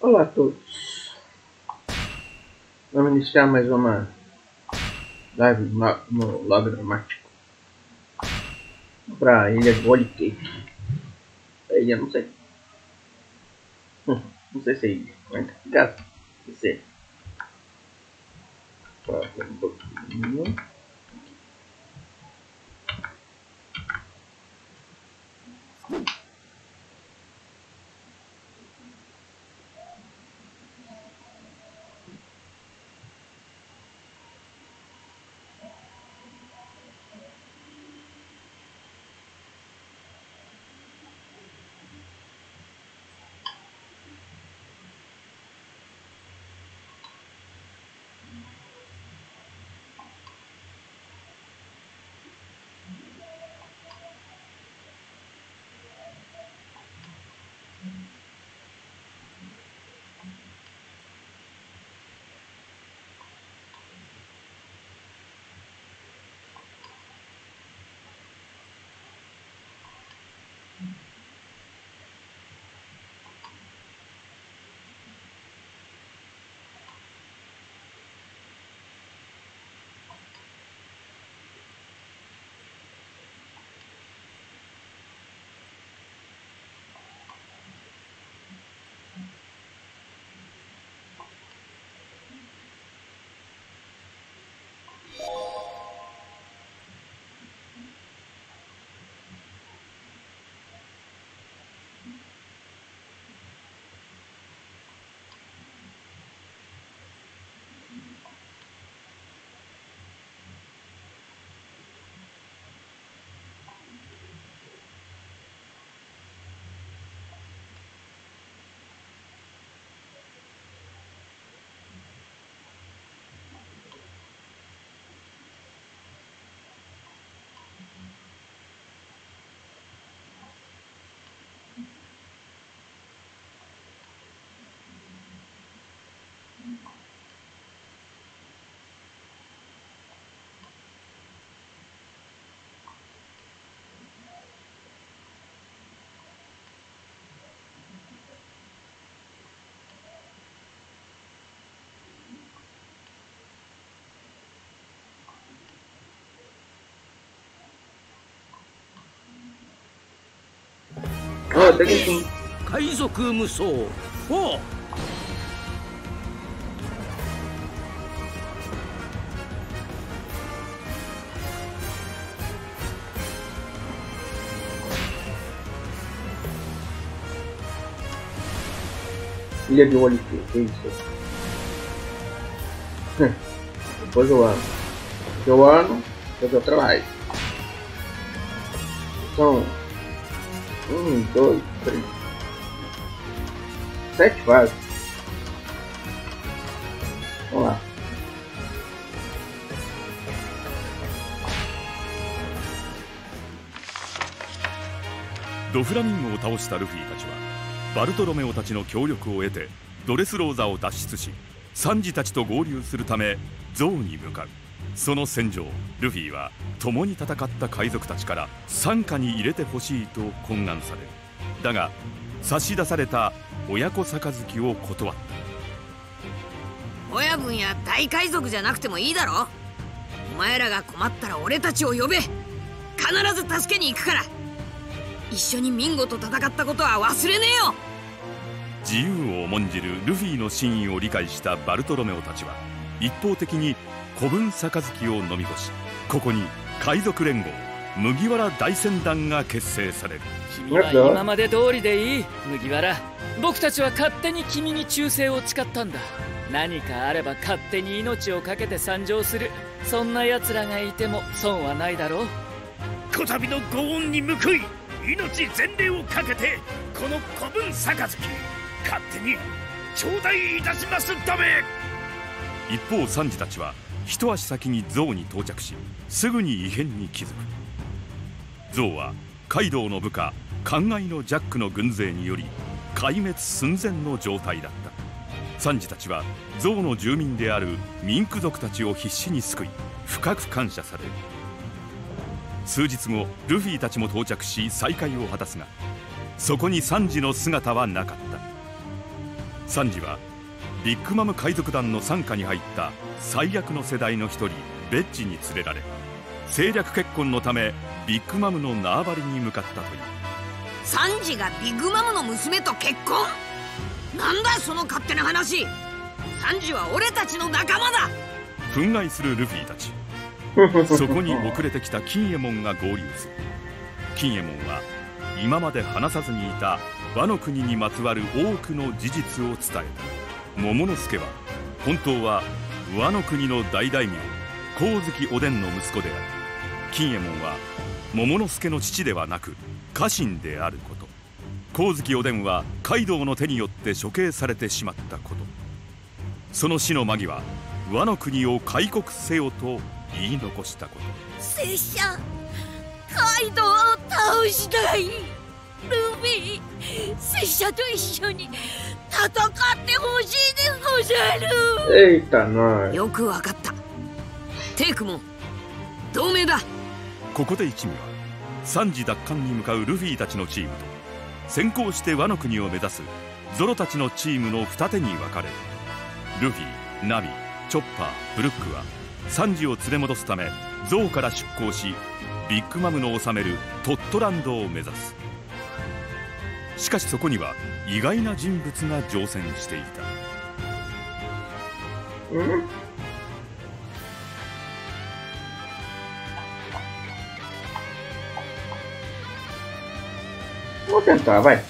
Olá a todos. Vamos iniciar mais uma live no, log dramático para a ilha Gold Cake. A ilha, não sei. Hum, não sei se é ilha. Mas gato. Não sei. Só um pouquinho. Oh, tadi tu. 海賊無双ほう Ilha de Olho que isso? Depois eu ano. Eu ano, depois eu trabalho. São um, dois, três. Sete fases. Vamos lá. ドフラミンゴを倒したルフィたちはバルトロメオたちの協力を得てドレスローザを脱出しサンジたちと合流するためゾウに向かうその戦場ルフィは共に戦った海賊たちから傘下に入れてほしいと懇願されるだが差し出された親子杯を断った。親分や大海賊じゃなくてもいいだろ。お前らが困ったら俺たちを呼べ。必ず助けに行くから。一緒にミンゴと戦ったことは忘れねえよ。自由を重んじるルフィの真意を理解したバルトロメオたちは一方的に古文杯を飲み干しここに海賊連合麦わら大船団が結成される。君は今まで通りでいい。麦わら。僕たちは勝手に君に忠誠を誓ったんだ。何かあれば勝手に命を懸けて参上する。そんな奴らがいても損はないだろう。こたびのご恩に報い命全霊をかけてこの古文杯。勝手に頂戴いたしますだめ。一方サンジたちは一足先にゾウに到着しすぐに異変に気づくゾウはカイドウの部下灌漑のジャックの軍勢により壊滅寸前の状態だった。サンジたちはゾウの住民であるミンク族たちを必死に救い深く感謝される。数日後ルフィたちも到着し再会を果たすがそこにサンジの姿はなかった。サンジはビッグマム海賊団の傘下に入った最悪の世代の一人ベッジに連れられ政略結婚のためビッグマムの縄張りに向かったという。サンジがビッグマムの娘と結婚？なんだその勝手な話！サンジは俺たちの仲間だ！憤慨するルフィたち。そこに遅れてきた金右衛門が合流する。金右衛門は今まで話さずにいた和の国にまつわる多くの事実を伝えた。桃之助は本当は和の国の大大名光月おでんの息子である。金右衛門は桃之助の父ではなく家臣であること。光月おでんはカイドウの手によって処刑されてしまったこと。その死の間際和の国を開国せよと言い残したこと。拙者カイドウを倒したい。ルフィ拙者と一緒に戦ってほしいでござる。Eita, nós. よくわかった。テイクも同盟だここで一味は三次奪還に向かうルフィたちのチームと先行して和の国を目指すゾロたちのチームの二手に分かれる。ルフィナミチョッパーブルックはサンジを連れ戻すためゾウから出港しビッグマムの治めるトットランドを目指す。しかしそこには意外な人物が乗船していた。Vou tentar, vai.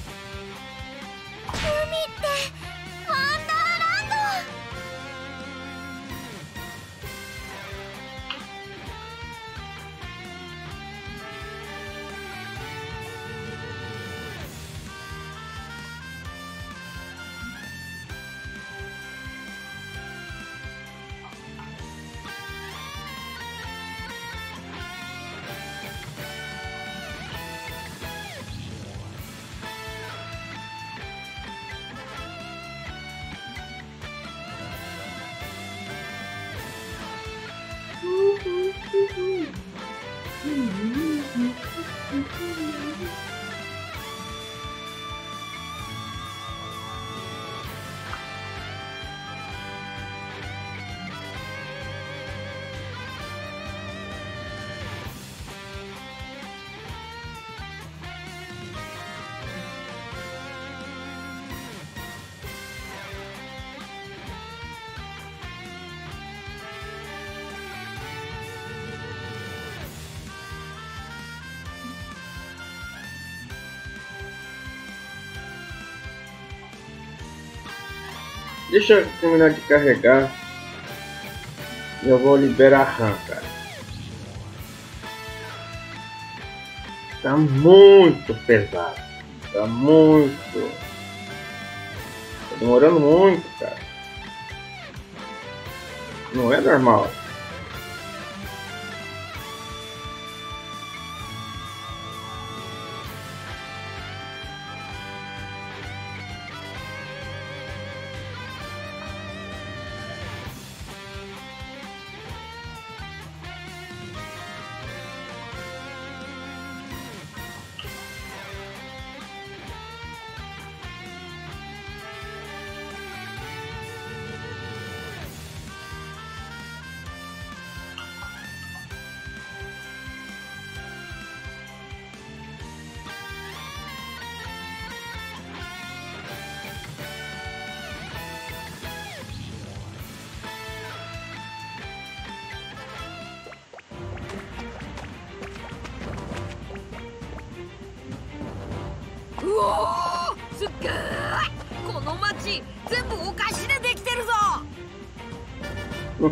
Deixa eu terminar de carregar. E eu vou liberar a RAM, cara. Tá muito pesado. Tá muito. Tá demorando muito, cara. Não é normal.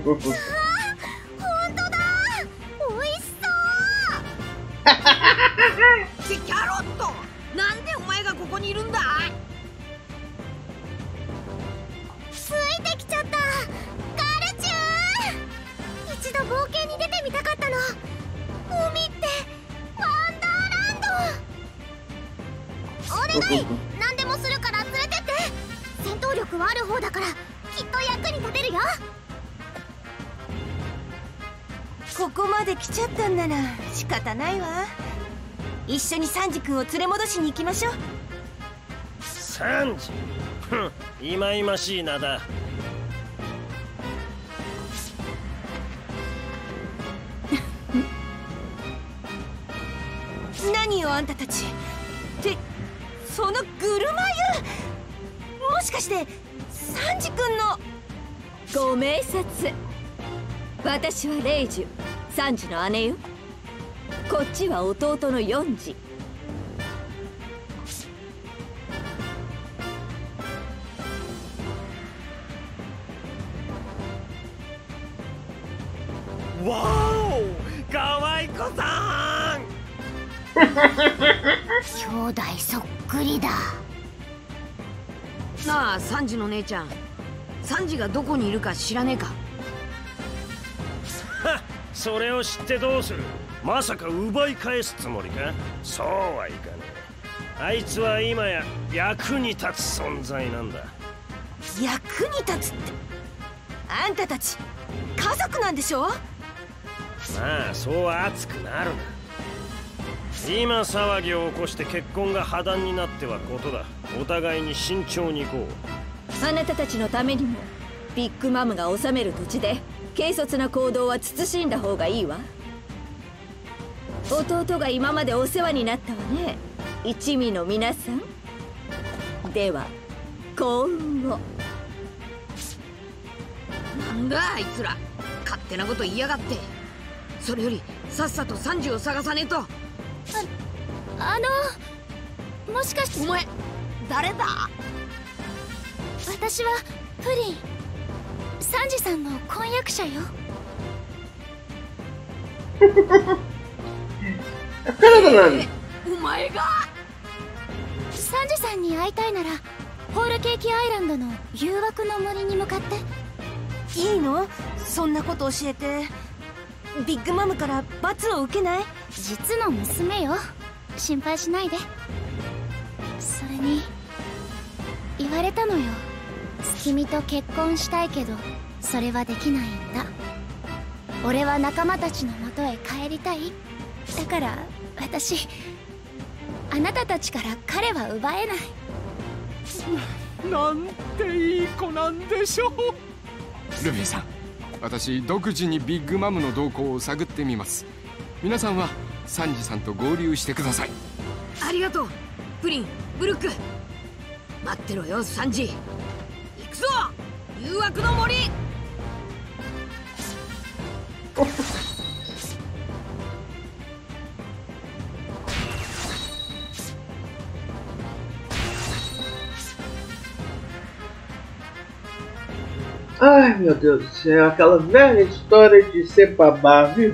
本ないわ一緒にサンジ君を連れ戻しに行きましょう。サンジふんいまいましい名だ。何よあんたたち。ってそのぐるま湯。もしかしてサンジ君の。ご明察。私はレイジュサンジの姉よ。こっちは弟のヨンジちゃん。サンジがどこにいるか知らねえか？それを知ってどうする？まさか奪い返すつもりか？そうはいかねえ。あいつは今や役に立つ存在なんだ。役に立つって？あんたたち家族なんでしょ？まあそう熱くなるな。今騒ぎを起こして結婚が破談になってはことだ。お互いに慎重に行こうあなたたちのためにもビッグマムが治める土地で軽率な行動は慎んだ方がいいわ。弟が今までお世話になったわね。一味の皆さん。では幸運をなんだあいつら。勝手なこと言いやがって。それよりさっさとサンジを探さねえと。あのもしかしてお前誰だ？私はプリンサンジさんの婚約者よ。彼女なんだ。お前が？サンジさんに会いたいならホールケーキアイランドの誘惑の森に向かって。いいの？そんなこと教えて。ビッグマムから罰を受けない？実の娘よ。心配しないで。それに言われたのよ君と結婚したいけどそれはできないんだ。俺は仲間たちのもとへ帰りたい。だから私あなたたちから彼は奪えない。なんていい子なんでしょう。ルフィさん私独自にビッグマムの動向を探ってみます。皆さんはサンジさんと合流してください。ありがとう。プリンブルック。待ってろよサンジ。行くぞ誘惑の森「Ai meu Deus do céu, aquela velha história de ser babá, viu?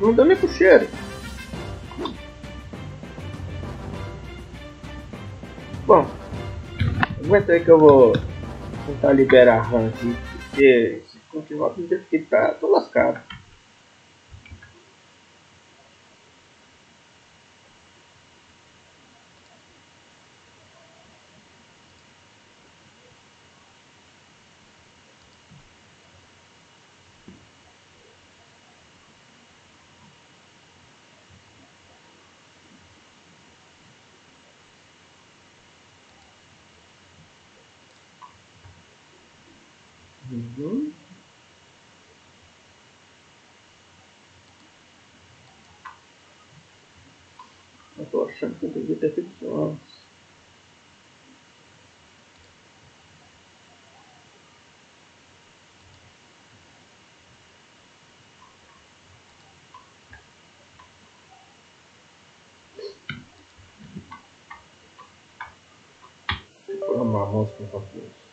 não deu nem pro cheiro. Bom, aguenta aí que eu vou tentar liberar a RAM aqui, porque se continuar do jeito que tá, tô lascado. achando que eu devia ter feito jogos. Vamos lá, mostra o papel.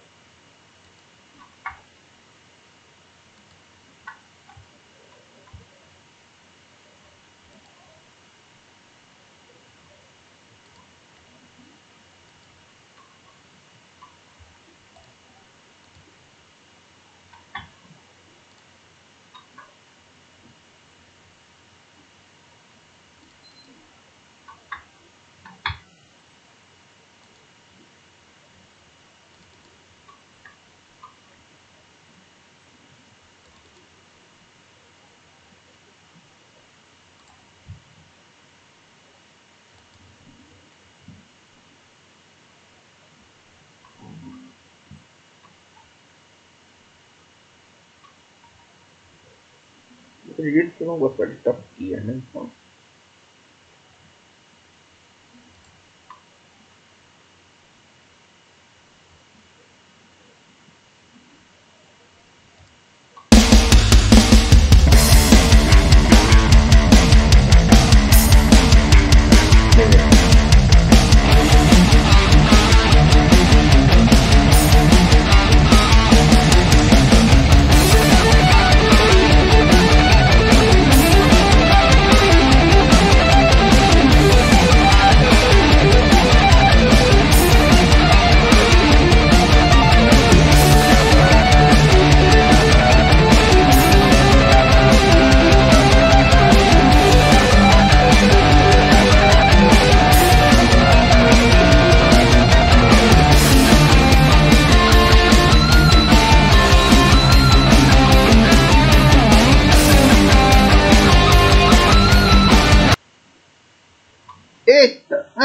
Tem gente que não gosta de estar.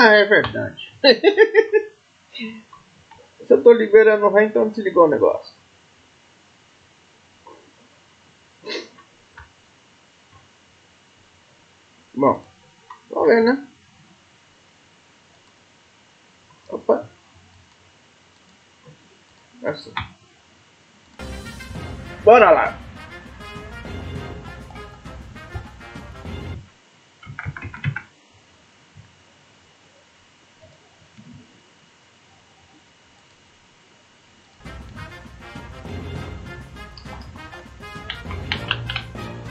Ah, é verdade. Se eu tô liberando o rei, então desligou o negócio. Bom, vamos ver, né? Opa. Assim. Bora lá.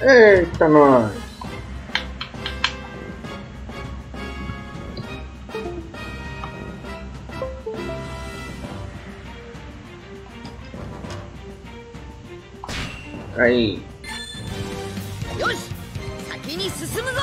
Eita, nós! Aí. よし先に進むぞ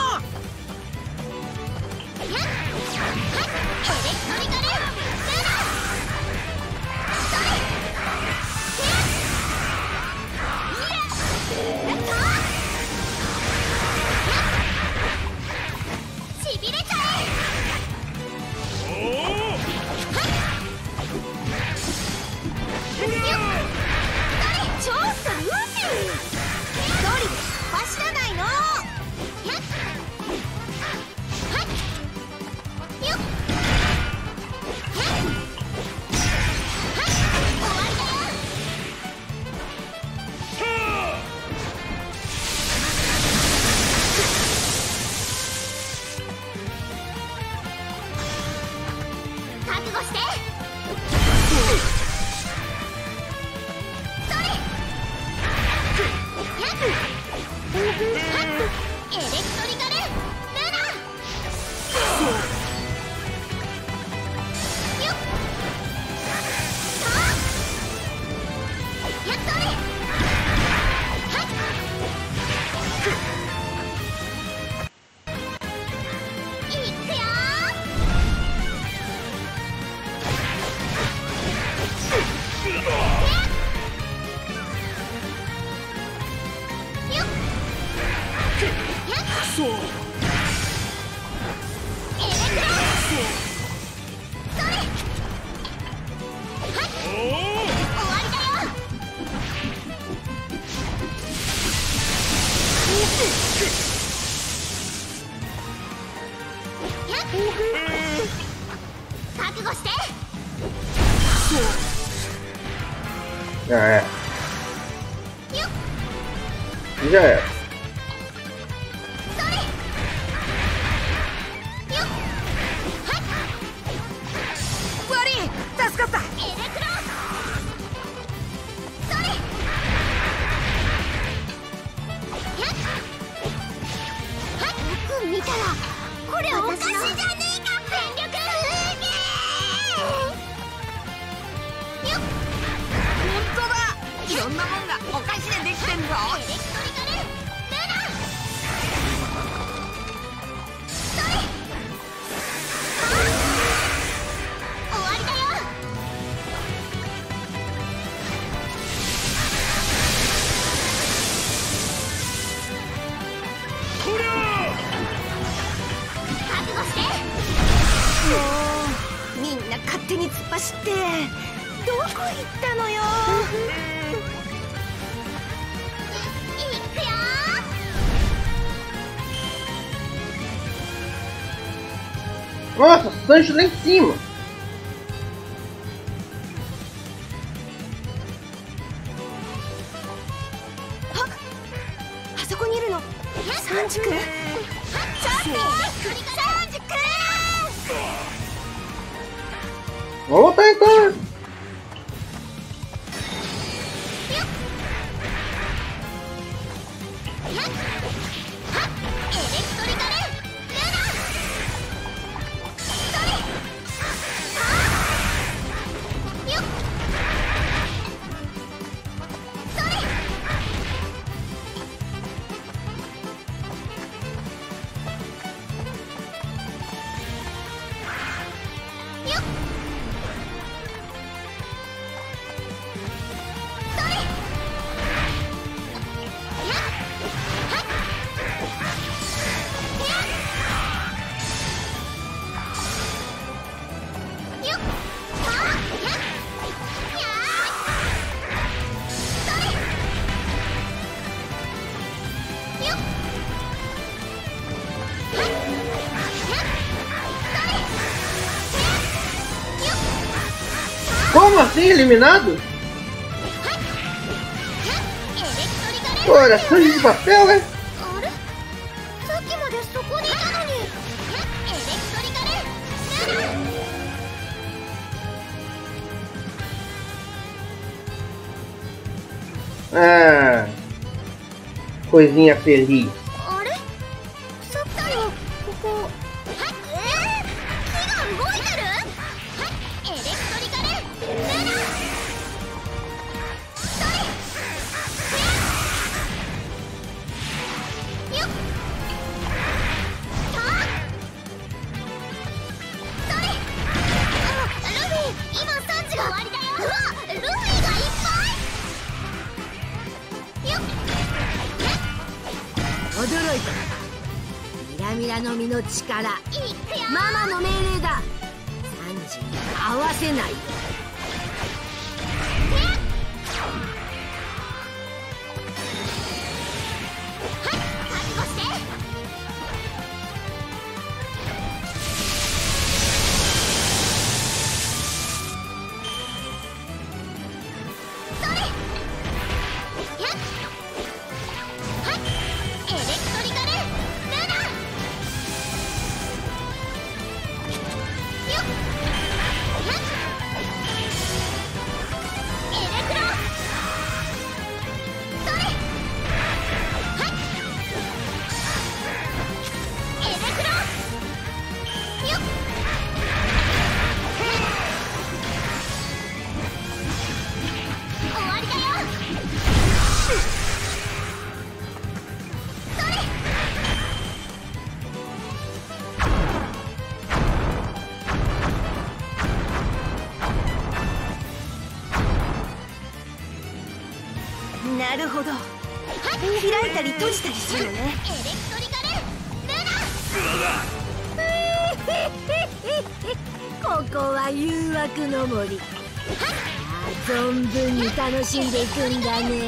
anjo nem eliminado? Olha, sangue de papel, né? Ah, coisinha feliz. しんでくんだね。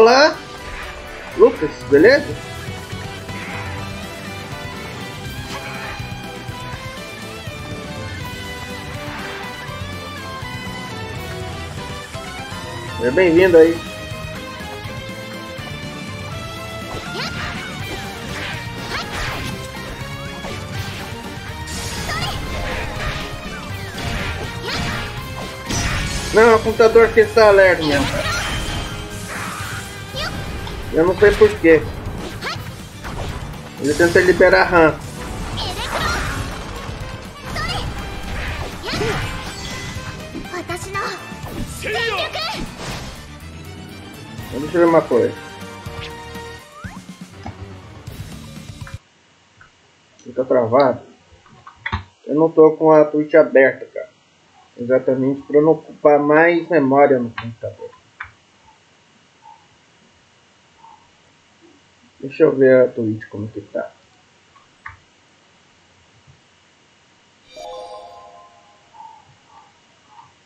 Olá! Lucas, beleza? Seja bem-vindo aí. Não, o computador aqui está alerta mesmo. Eu não sei porquê. Ele tenta liberar a RAM. Deixa eu ver uma coisa. Fica travado. Eu não tô com a Twitch aberta, cara. Exatamente para não ocupar mais memória no computador. Deixa eu ver a Twitch como que tá.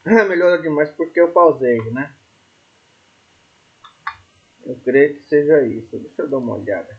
Melhorou demais porque eu pausei, né? Eu creio que seja isso. Deixa eu dar uma olhada.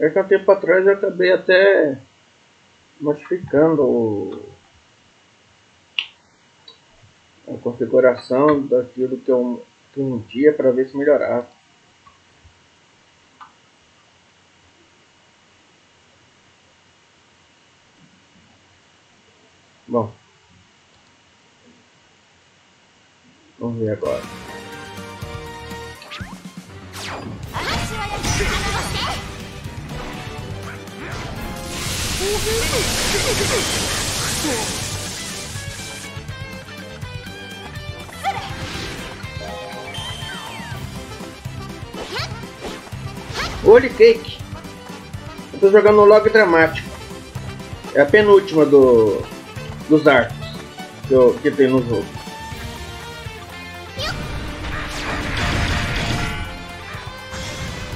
É que há tempo atrás eu acabei até modificando a configuração daquilo que eu um dia para ver se melhorava. Bom, vamos ver agora. Holy Cake. Eu tô jogando no log dramático. É a penúltima do, dos arcos que, eu, que tem no jogo.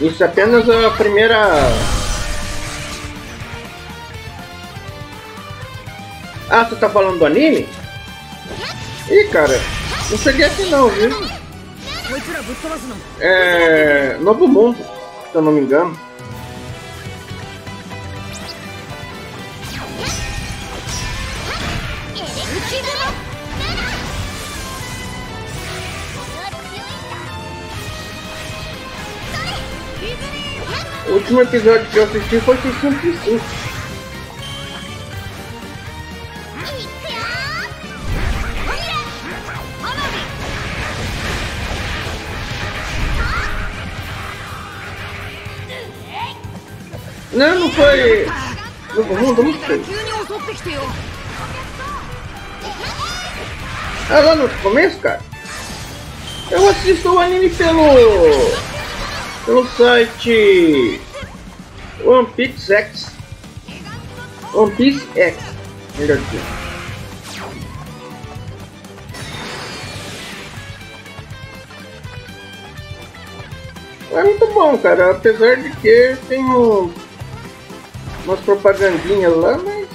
Isso é apenas a primeira Ah, você tá falando do anime? Ih, cara, não cheguei aqui não, viu? É... Novo Mundo, se eu não me engano. O último episódio que eu assisti foi 605. Não, não foi. No mundo, não sei. Ah, lá no começo, cara? Eu assisto o anime pelo. pelo site. One Piece X. One Piece X. Melhor dizendo. É muito bom, cara. Apesar de que tem um umas propagandinhas lá, mas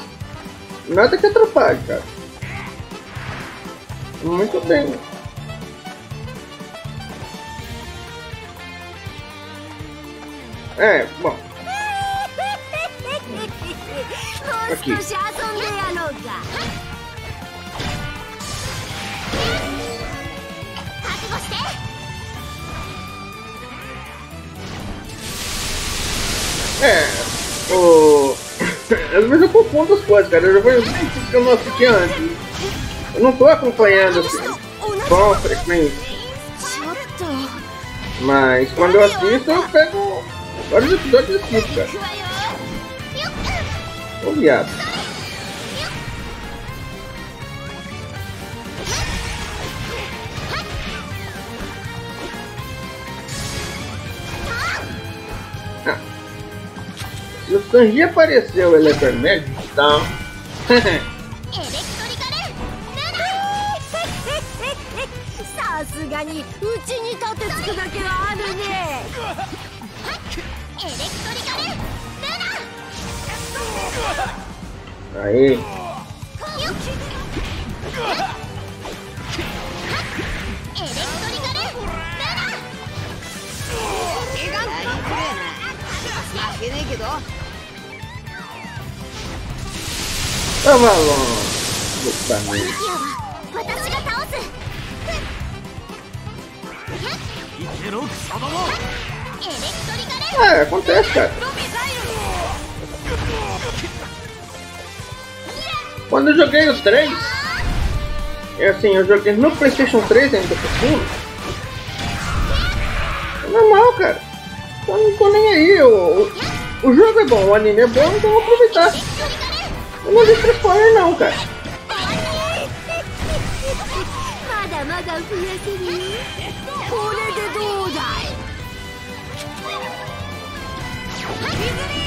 nada que atrapalhe, cara. Muito bem. É, bom. Aqui. É, o... Vezes eu confundo as coisas, cara. Eu já vou que eu não assisti antes. Eu não tô acompanhando assim, com frequência. Mas quando eu assisto, eu pego vários episódios e assisto, cara. Ô o Sanji apareceu, ele é vermelho, então. エレクトリカルさすがにうちに立てつくだけはあるねエレクトリカルル Aí. 負けねえけど Tava longe. Puta ナ merda. キアは私が倒すケロクソどもエレクトリカル É, acontece, cara. Quando eu joguei os três, é assim, eu joguei no Playstation 3 ainda por cima. É normal, cara. Não tô nem aí. O, o, jogo é bom, o anime é bom, então eu vou aproveitar. Eu não pra spoiler não, cara.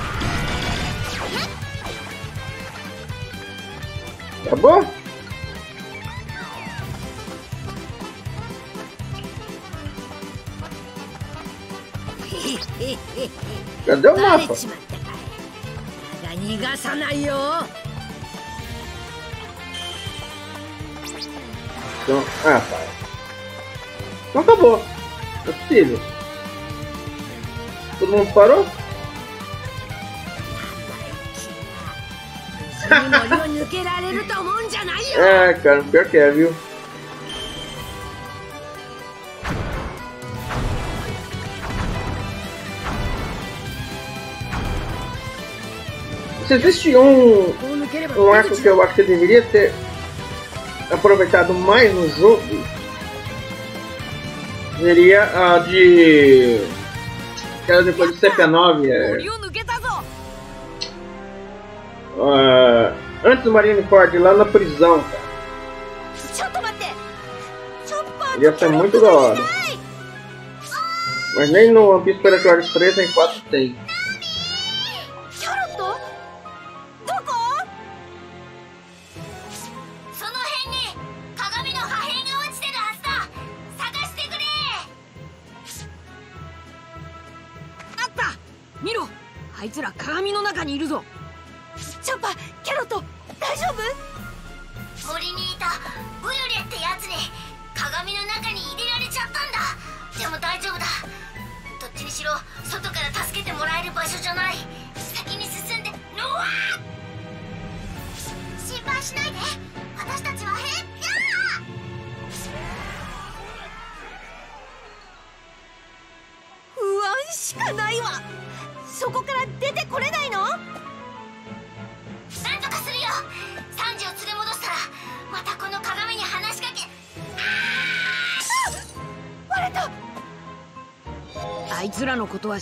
たかいだが逃がさないよ Então, ah, tá. Então acabou. É possível. Todo mundo parou? é, cara, pior que é, viu? Se existiam um, um arco que eu acho que eu deveria ter aproveitado mais no jogo? Seria a de. Aquela depois do CP9. É... 森を抜けたぞ ah, antes do Marineford, lá na prisão, cara. ちょっと待ってチョッパー Ia ser muito da hora. Mas nem no One Piece Predators 3 nem 4 tem.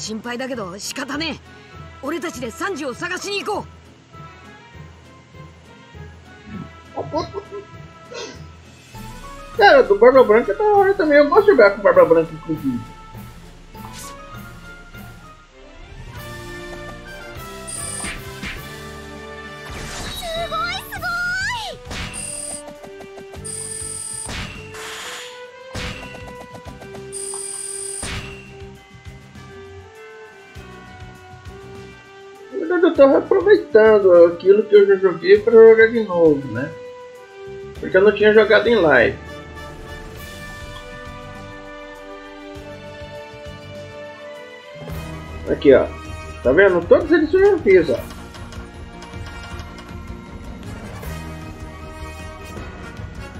心配だけど仕方ねえ俺たちでサンジを探しに行こう Cara, do Barba Branca tá hora também. Eu gosto de jogar com Barba Branca, inclusive. aquilo que eu já joguei para jogar de novo, né? Porque eu não tinha jogado em live. Aqui, ó. Tá vendo? Todos eles eu já fiz, ó.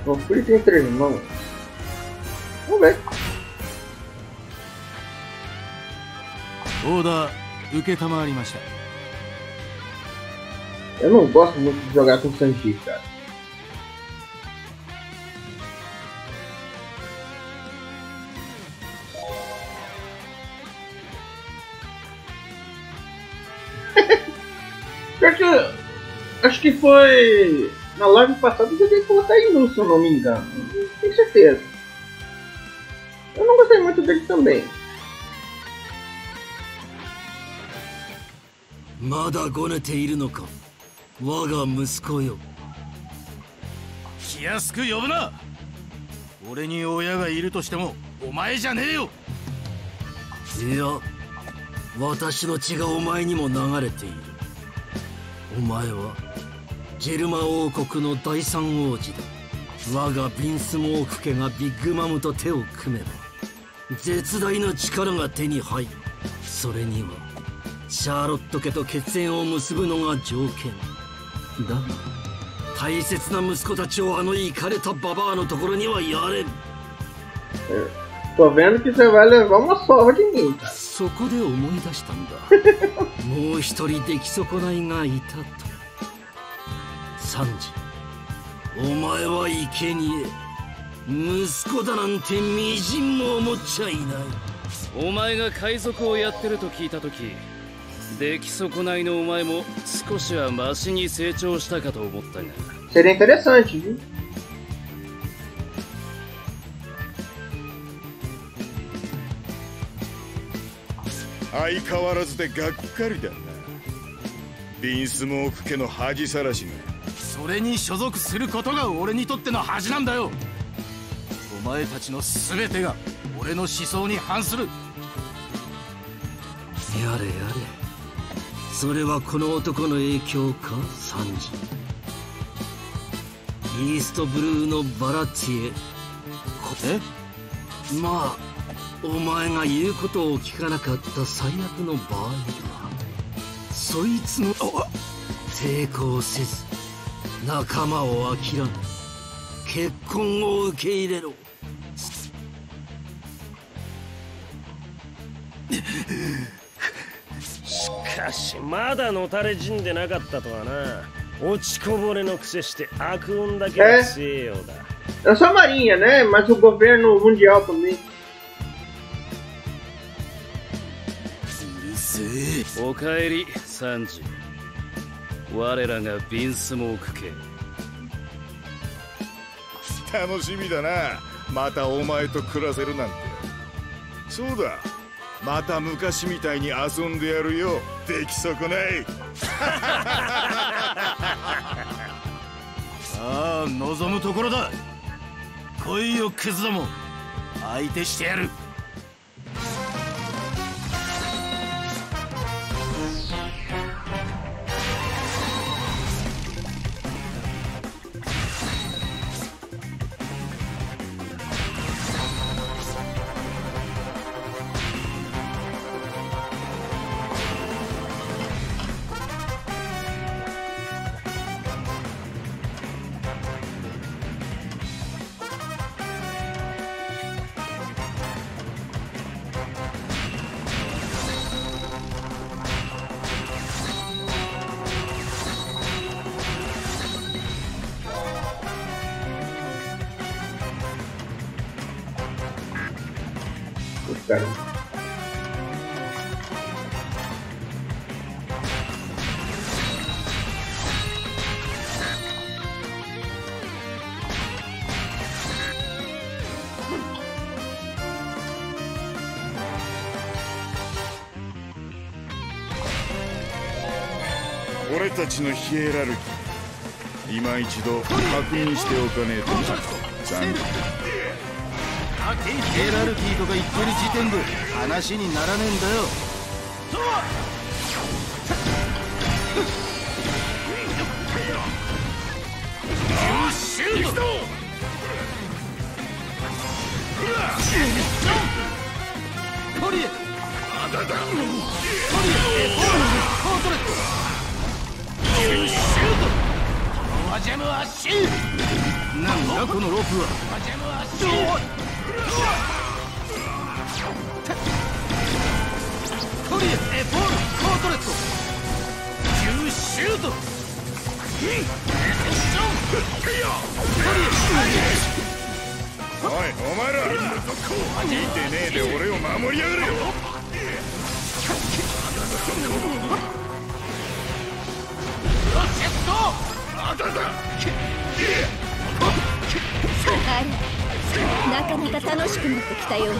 Conflito entre irmãos. Vamos ver. オーダー承りました Eu não gosto muito de jogar com Sanji, cara. Pior que eu- acho que foi na live passada eu joguei colocar Inu, se eu não me engano. Não tenho certeza. Eu não gostei muito dele também. まだごねているのか 我が息子よ。気安く呼ぶな。俺に親がいるとしてもお前じゃねえよ。いや私の血がお前にも流れている。お前はジェルマ王国の第三王子だ。我がビンスモーク家がビッグマムと手を組めば絶大な力が手に入る。それにはシャーロット家と血縁を結ぶのが条件だ。が大切な息子たちをあのイかれたババアのところにはやれん。Tô vendo que você vai levar uma sova de mim, cara. そこで思い出したんだ。もう一人出来損ないがいたと。サンジお前は生贄。息子だなんてみじんも思っちゃいない。お前が海賊をやってると聞いた時出来損ないのお前も少しはマシに成長したかと思ったが。Seria interessante, viu? 相変わらずでがっかりだな。ビンスモーク家の恥さらしが。それに所属することが俺にとっての恥なんだよ。お前たちの全てが俺の思想に反する。やれやれそれはこの男の影響か？サンジ。イーストブルーのバラティエえ？まあお前が言うことを聞かなかった最悪の場合だそいつの抵抗せず仲間を諦め結婚を受け入れろ しかしまだのたれ死んでなかったとはな。落ちこぼれのくせして悪運だけは強えようだ。É só a marinha, né? Mas o governo mundial também. うるせえ。おかえりサンジ。我らがビンスモーク家。楽しみだな。またお前と暮らせるなんて。そうだまた昔みたいに遊んでやるよ。出来損ない。ああ望むところだ。来いよクズども相手してやる。ちのヒエラルキー。今一度確認しておかねえと。な残念。ヘラルキーとか言ってる時点で話にならねえんだよ。トトリエトートジャムはシーなんだこのロープは。トリエエポールコートレット急シュートうんセッショントリエおいお前ら見てねえで俺を守りやがれよ。なかなか楽しくなってきたようね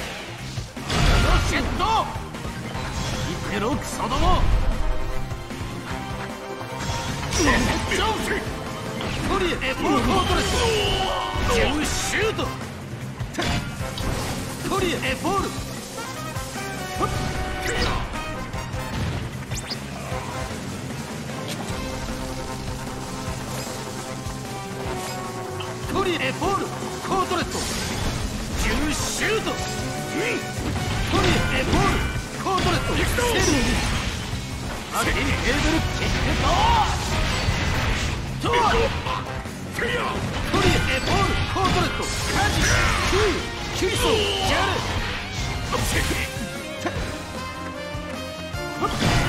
ジャレもうちょっと。ロケット見てろクソども。ジョントリエエポーコートレス。ジェムシュート。トリエポール。トリエポールコートレットジェムシュート。コートレットセルアゲイヘーベルキックト。トリエエポールコートレット。カジキューキュイソジャル。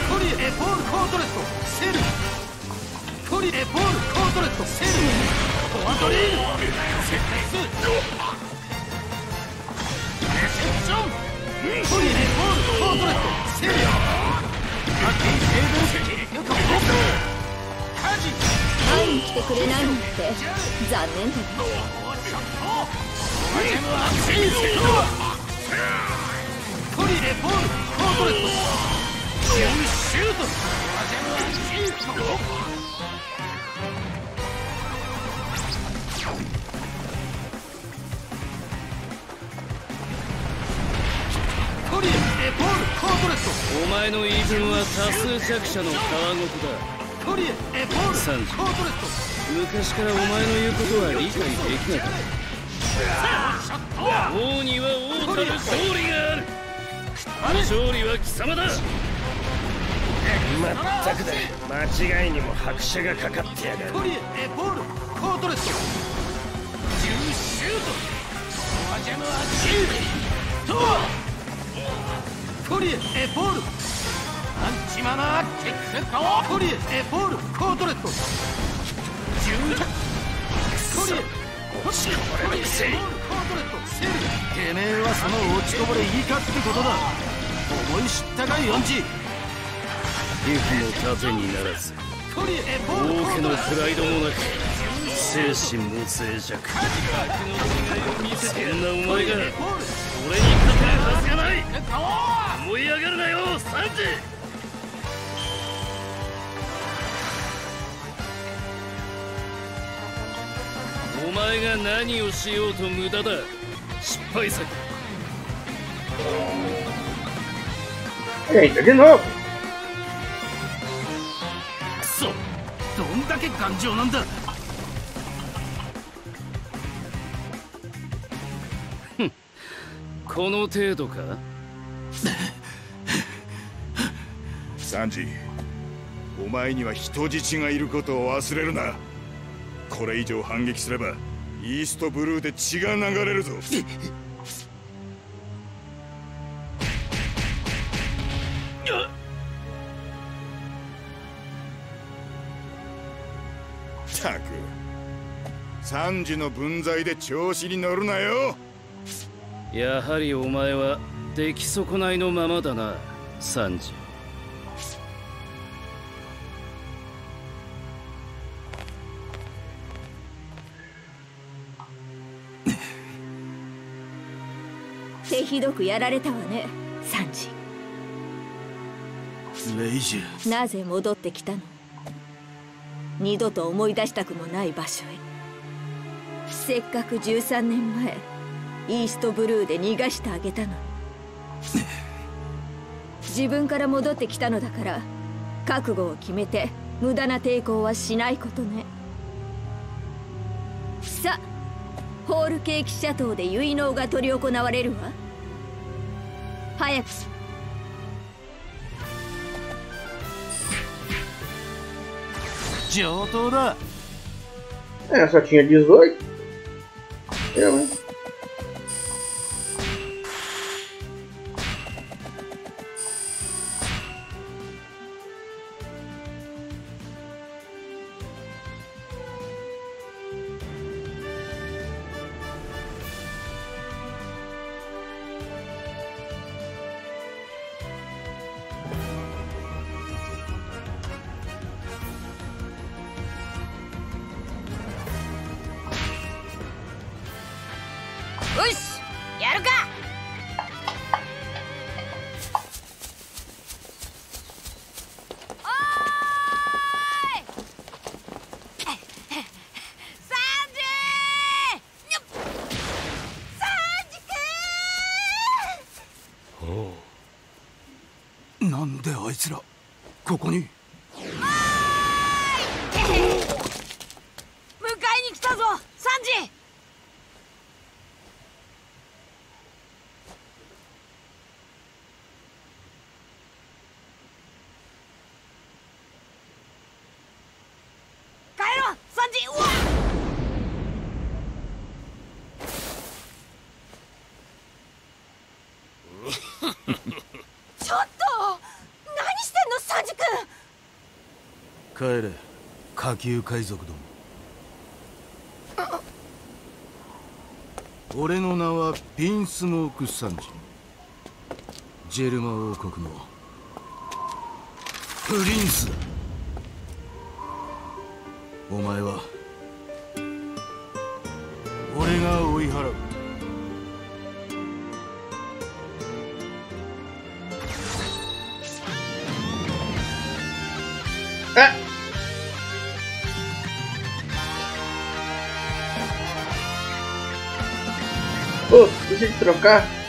トリエエポールコートレット。セル。トリエポールコートレット。セル。コアドリール。セックス会いに来てくれないなんて残念だトリエポールコートレットシュートコートレットお前の言い分は多数弱者のたわごとだトリエエポールサンジコートレット昔からお前の言うことは理解できなかった。王には王たる勝利がある。勝利は貴様だ。まったくだ。間違いにも拍車がかかってやがる。トリエエポールコートレット。ジューシュート。コアジャムアチートトリエエポールアンチマナーキックコリエエポールコートレットジュートリエ落ちこれるせいコートレットセルてめえはその落ちこぼれいいかってことだ思い知ったかヨンジ陸も盾にならず。王家のプライドもなく精神も脆弱そんなお前が俺に勝てるはず。がない思い上がるなよサンジ。お前が何をしようと無駄だ。失敗作。Eita, de novo. クソ。どんだけ頑丈なんだ。この程度か？サンジ。お前には人質がいることを忘れるな。これ以上反撃すればイーストブルーで血が流れるぞ。たく。サンジの分際で調子に乗るなよ。やはりお前は出来損ないのままだなサンジ。ひどくやられたわねサンジ。レイジ。ュなぜ戻ってきたの？二度と思い出したくもない場所へ。せっかく13年前イーストブルーで逃がしてあげたのに。自分から戻ってきたのだから覚悟を決めて無駄な抵抗はしないことね。さあホールケーキシャトーで結納が執り行われるわ早く上等だ É, só tinha 18. É, mas... 帰れ。下級海賊ども。俺の名はピンスモーク・サンジジェルマ王国の。プリンスだ。お前は trocar.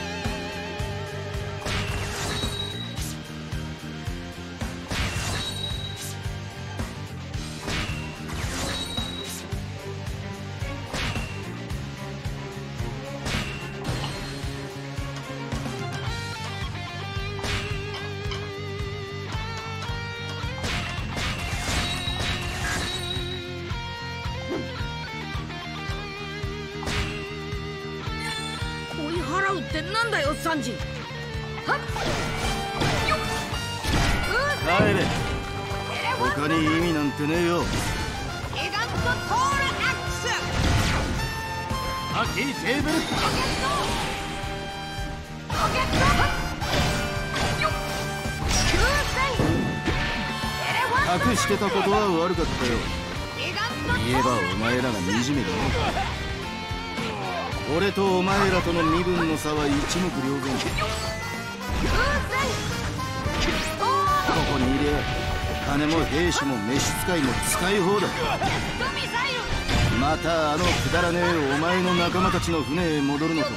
ちの船へ戻るのと見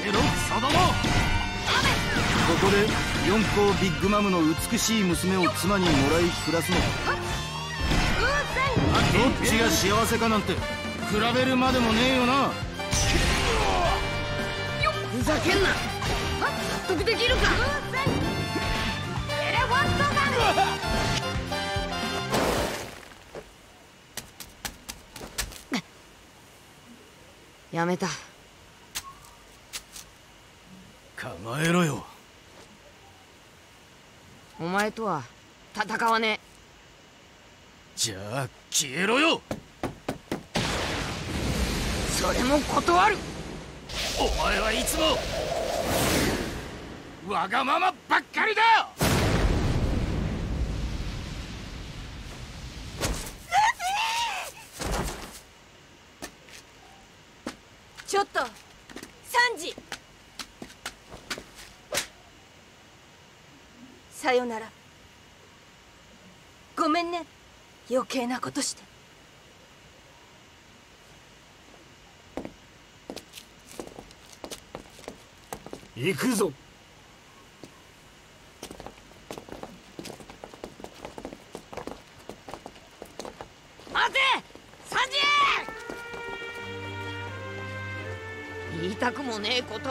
てろクソども。ここで四皇ビッグマムの美しい娘を妻にもらい暮らすのとどっちが幸せかなんて比べるまでもねえよな。ふざけんな。納得できるか。やめた。考えろよ。お前とは戦わねじゃあ消えろよ。えそれも断る。お前はいつもわがままばっかりだょっと。3時さよなら。ごめんね。余計なことして。行くぞ。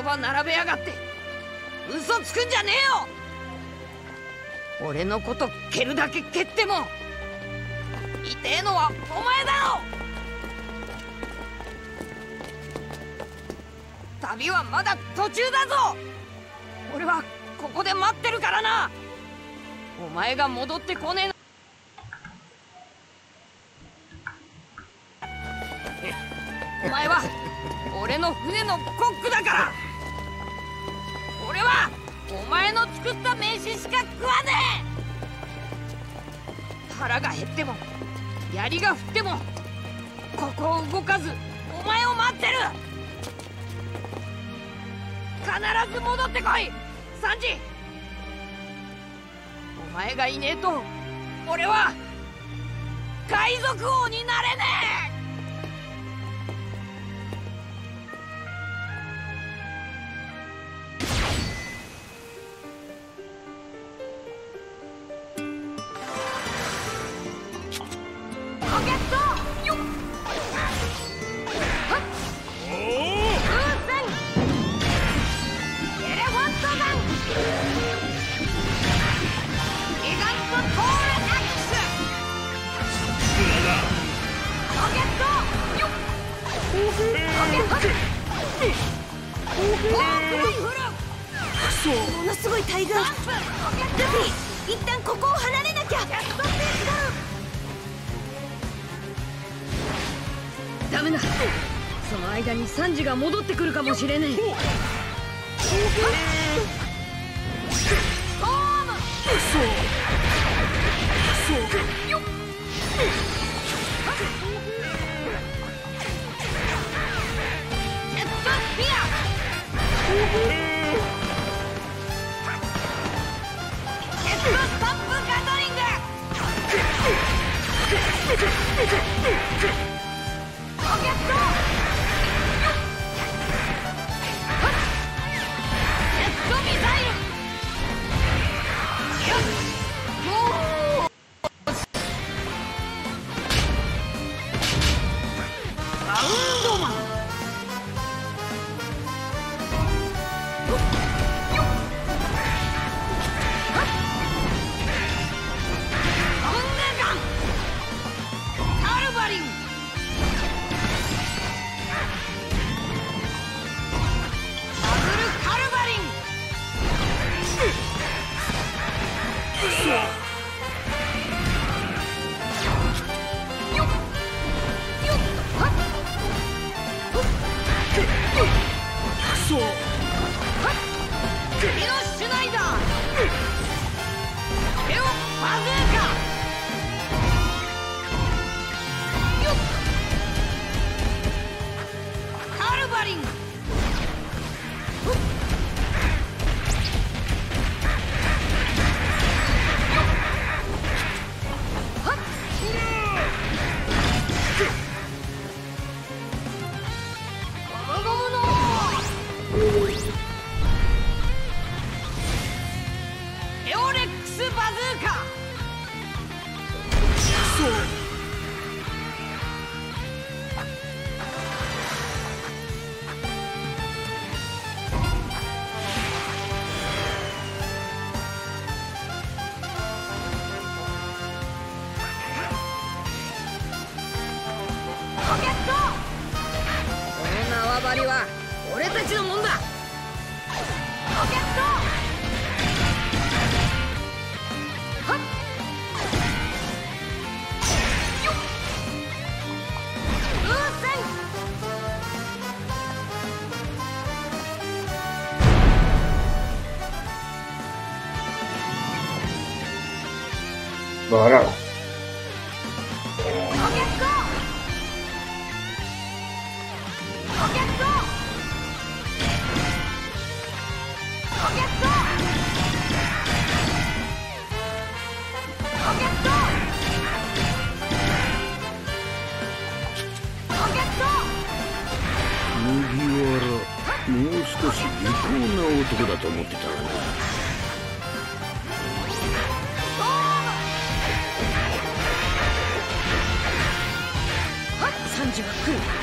言葉並べやがって。嘘つくんじゃねえよ。俺のこと蹴るだけ蹴っても痛えのはお前だろ。旅はまだ途中だぞ。俺はここで待ってるからな。お前が戻ってこねえ别动。かもしれねえう麦わらもう少し利口な男だと思ってたのな。哼。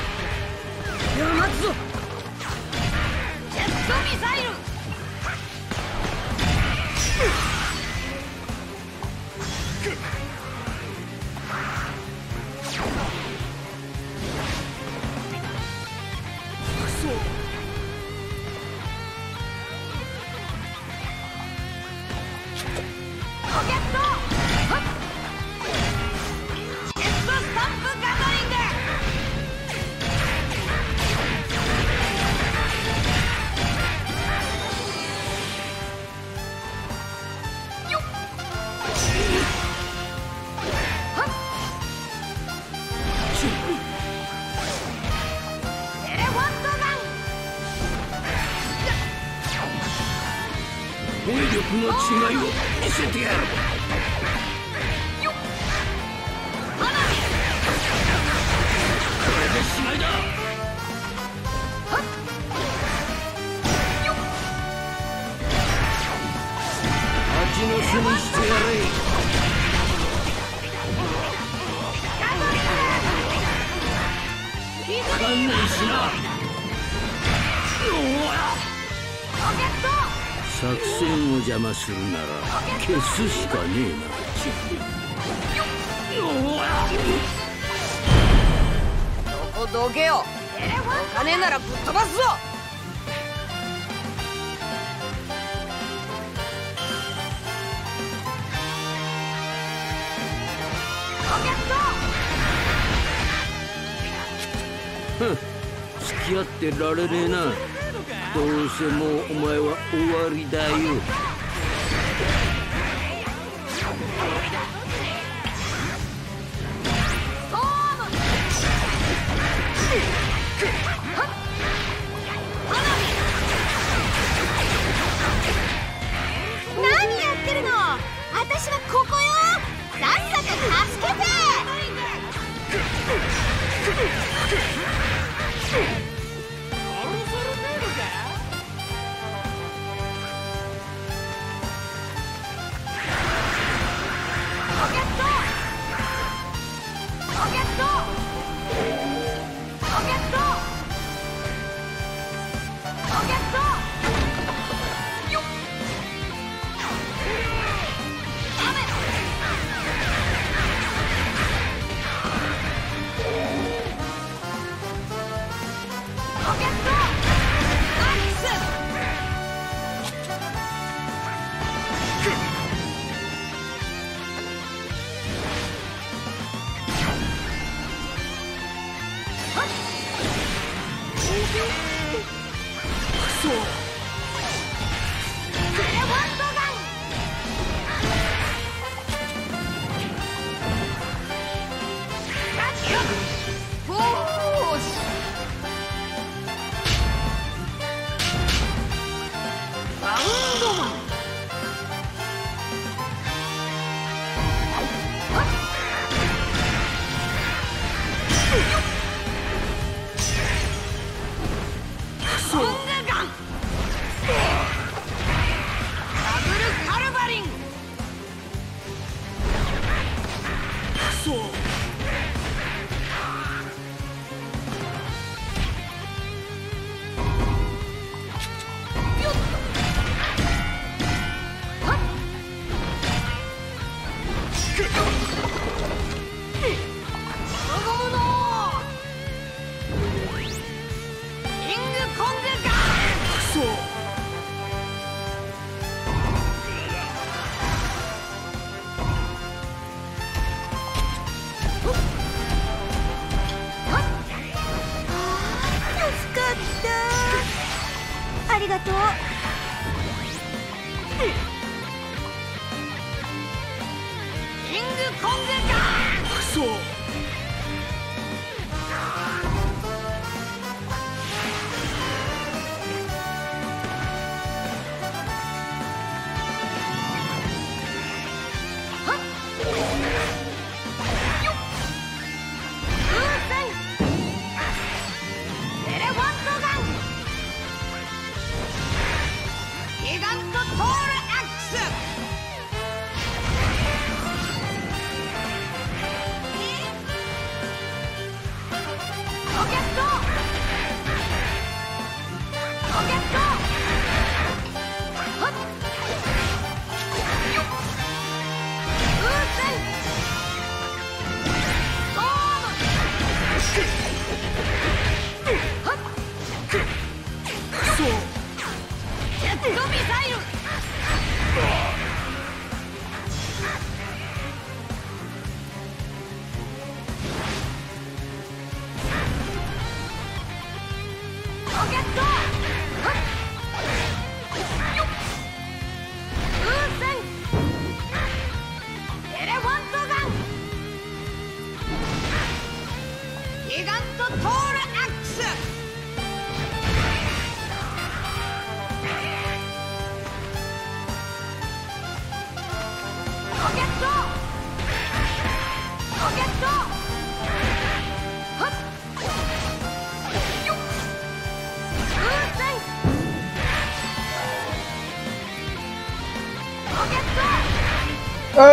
するなら消すしかねえなどけよお金ならぶっ飛ばすぞふん付き合ってられねえなどうせもうお前は終わりだよ。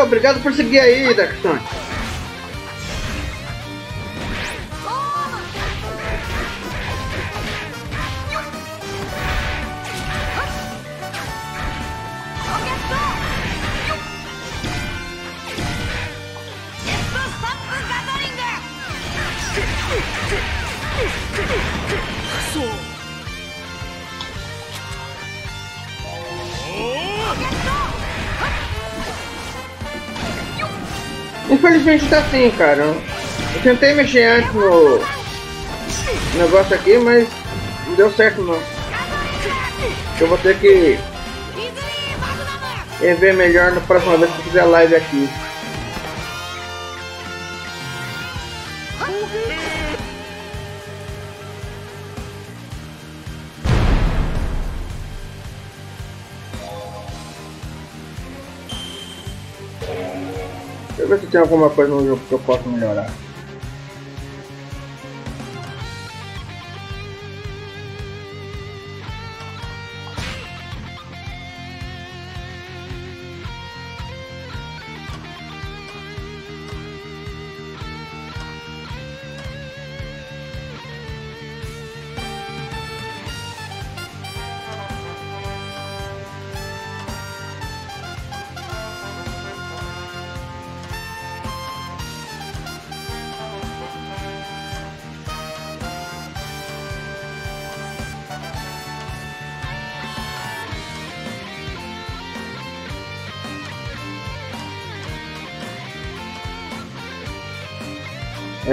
obrigado por seguir aí, Darkson. simplesmente tá assim, cara. Eu tentei mexer antes no negócio aqui, mas não deu certo não. Eu vou ter que ver melhor na próxima vez que fizer live aqui. tem alguma coisa no jogo que eu posso melhorar.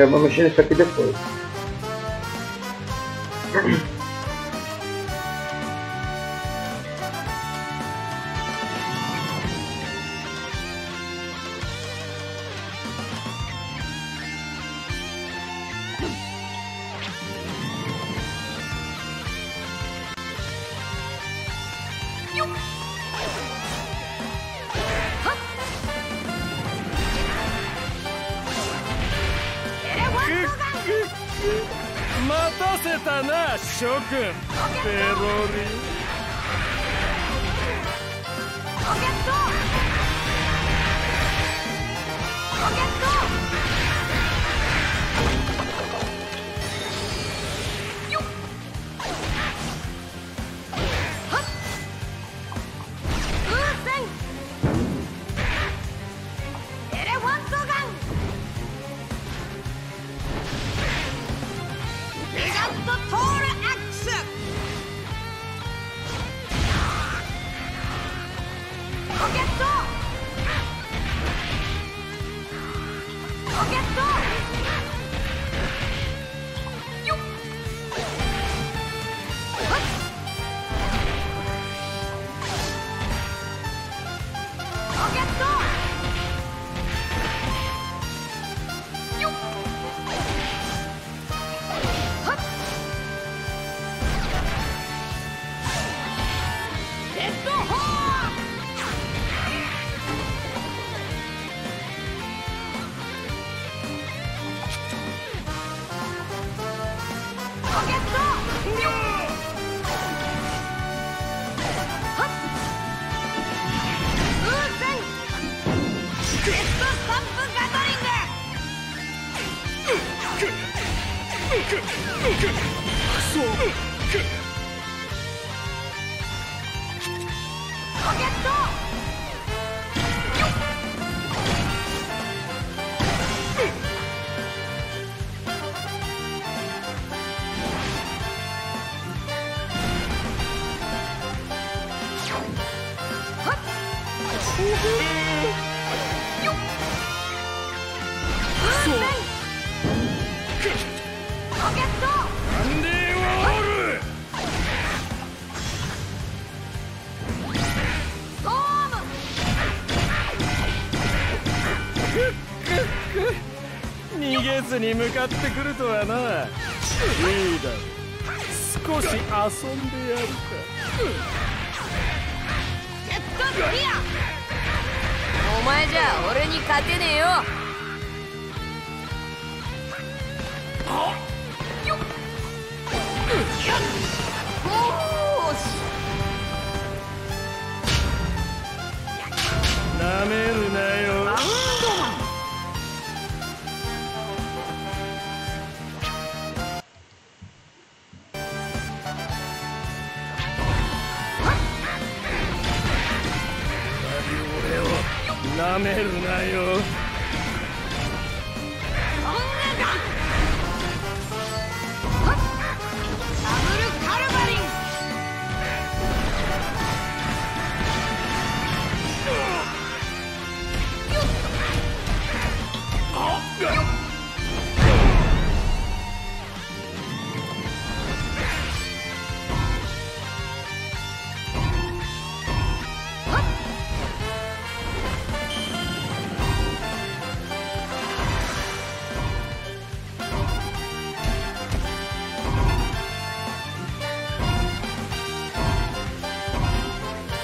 vamos mexer nisso aqui depois. に向かってくるとはな。いいだろ少し遊んでやるか。クリアお前じゃ俺に勝てねえよ。あよっ。よし。なめるなよ。なめるなよ。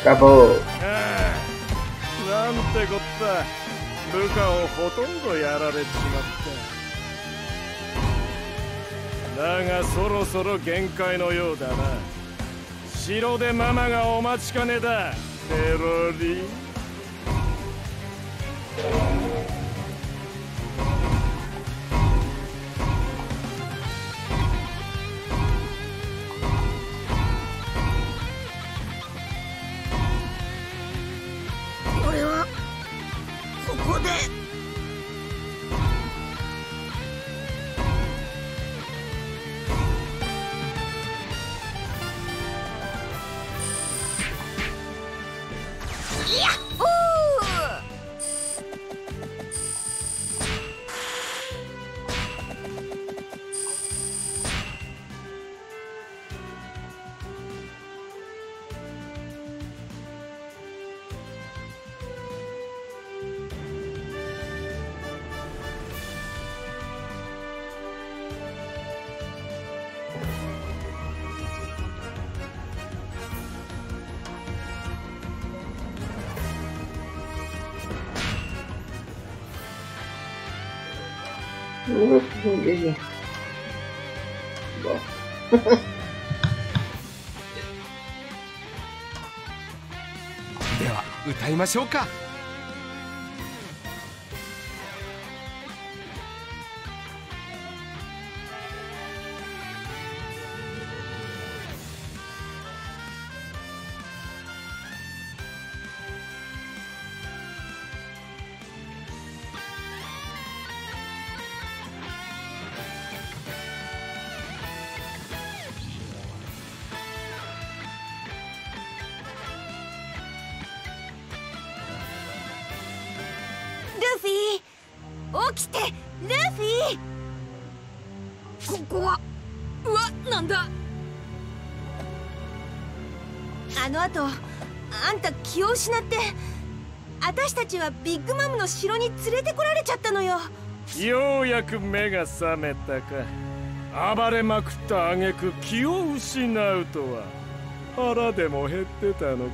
ガボーああなんてこった。部下をほとんどやられちまっただがそろそろ限界のようだな。城でママがお待ちかねだ。ペロリフフッでは歌いましょうか。ちはビッグマムの城に連れてこられちゃったのよ。ようやく目が覚めたか。暴れまくった挙句気を失うとは。腹でも減ってたのか。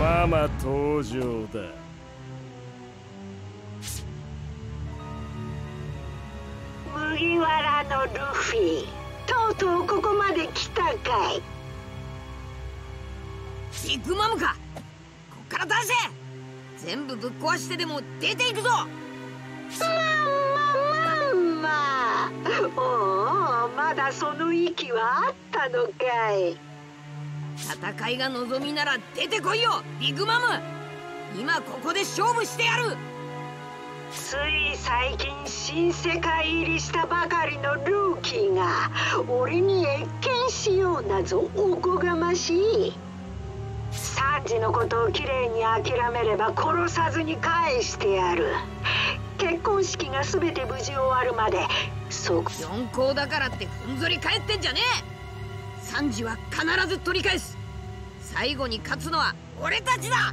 ママ登場だ。麦わらのルフィ。とうとうここまで来たかい。ビッグマムか。こっから出せ全部ぶっ壊してでも出ていくぞ。まんままんまおおまだその息はあったのかい。戦いが望みなら出てこいよビッグマム。今ここで勝負してやる。つい最近新世界入りしたばかりのルーキーが俺に謁見しようなぞおこがましいサンジのことをきれいに諦めれば殺さずに返してやる。結婚式が全て無事終わるまでそこ四皇だからってふんぞり返ってんじゃねえ。サンジは必ず取り返す。最後に勝つのは俺たちだ。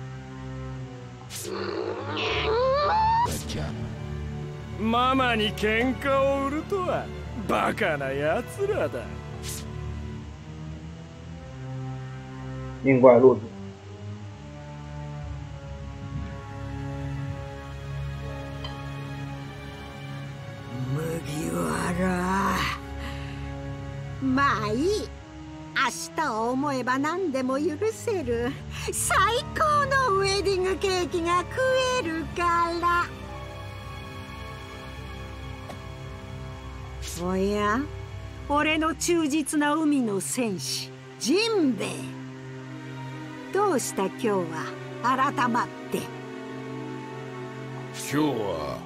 ママに喧嘩を売るとはバカな奴らだ。Em Guarulhos. 原まあいい。明日を思えば何でも許せる。最高のウェディングケーキが食えるから。おや？俺の忠実な海の戦士ジンベエ。どうした今日は？改まって。今日は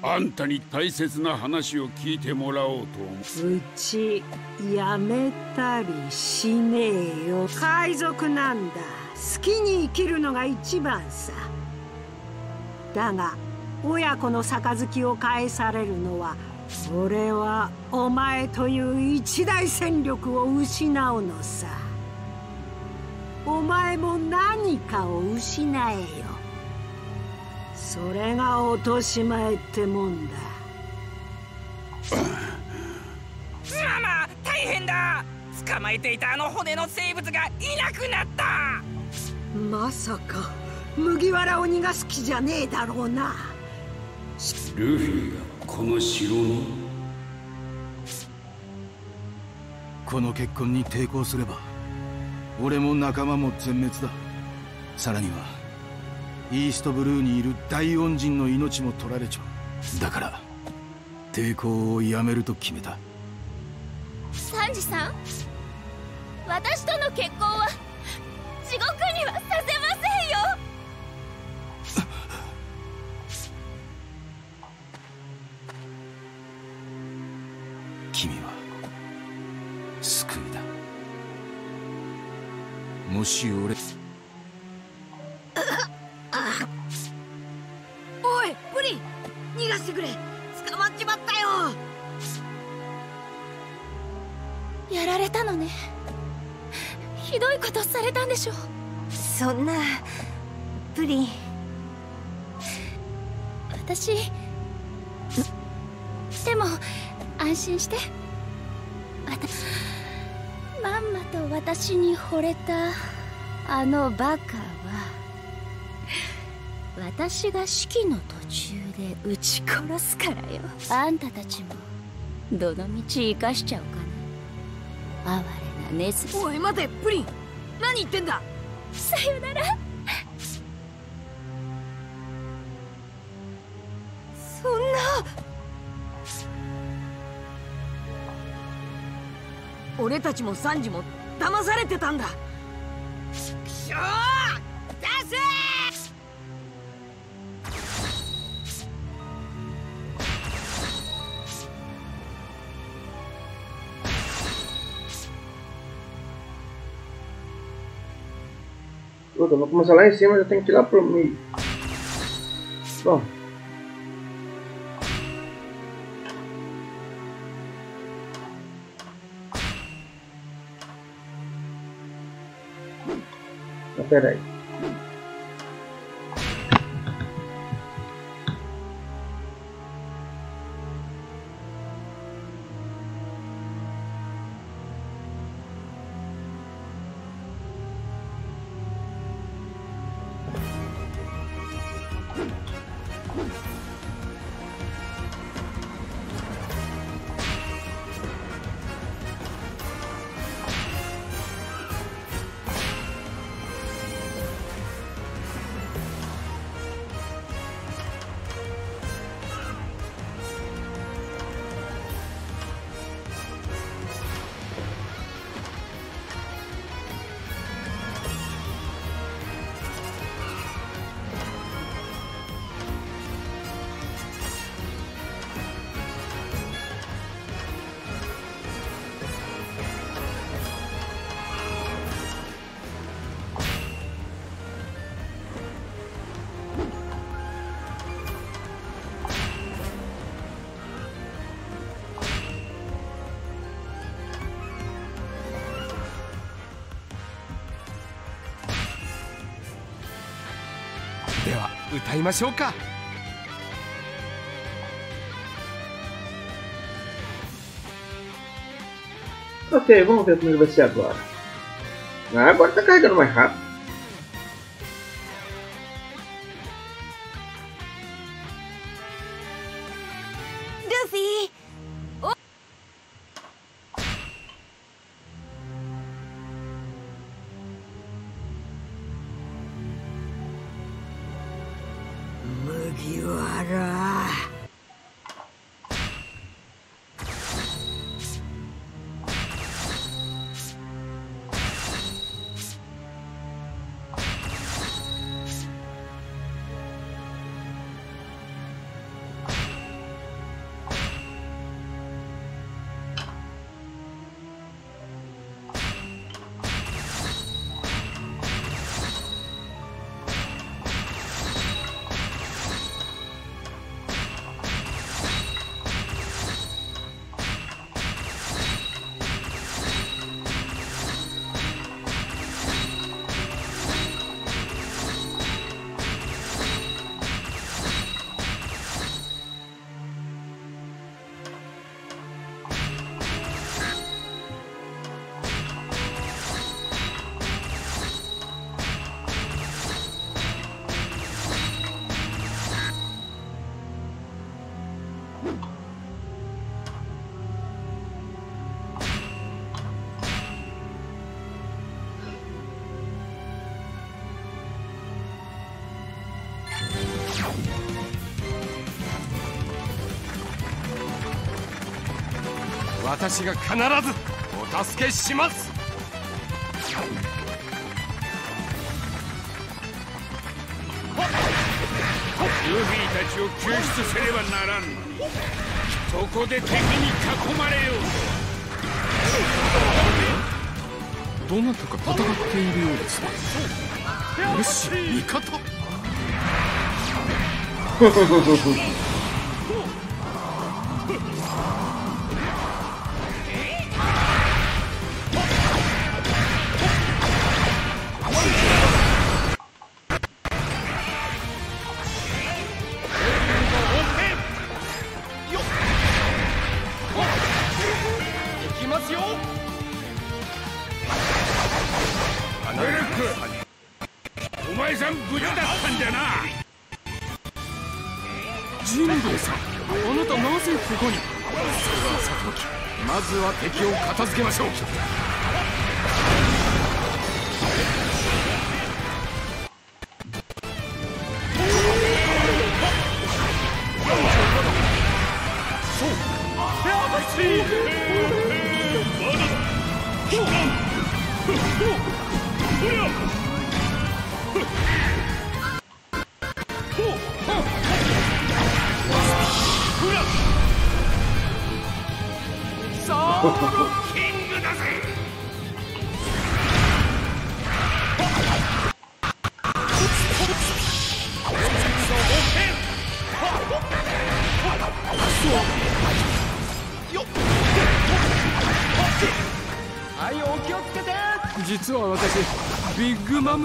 あんたに大切な話を聞いてもらおうと思う。うちやめたりしねえよ。海賊なんだ。好きに生きるのが一番さ。だが親子の杯を返されるのは俺はお前という一大戦力を失うのさ。お前も何かを失えよ。それが落とし前ってもんだ。ママ大変だ。捕まえていたあの骨の生物がいなくなった。まさか麦わらを逃がす気じゃねえだろうな。ルフィがこの城にこの結婚に抵抗すれば俺も仲間も全滅だ。さらにはイーストブルーにいる大恩人の命も取られちゃう。だから抵抗をやめると決めた。サンジさん私との結婚は地獄にはさせませんよ。君は救いだ。もし俺のね。ひどいことされたんでしょそんなプリン。私でも安心して。まんまと私に惚れたあのバカは私が式の途中で撃ち殺すからよ。あんたたちもどのみち生かしちゃおうかな哀れなネズおい待てプリン。何言ってんだ。さよなら。そんな。俺たちもサンジも騙されてたんだ。くしょー！出せ Puta, vou começar lá em cima, já tenho que ir lá pro meio. Bom. Mas peraí. OK いましょうか Ok, vamos ver como ele vai ser agora. Ah, agora tá carregando mais rápido. 私が必ずお助けします。ルフィたちを救出せればならんのに。そこで敵に囲まれよう。どなたか戦っているようですね。よし味方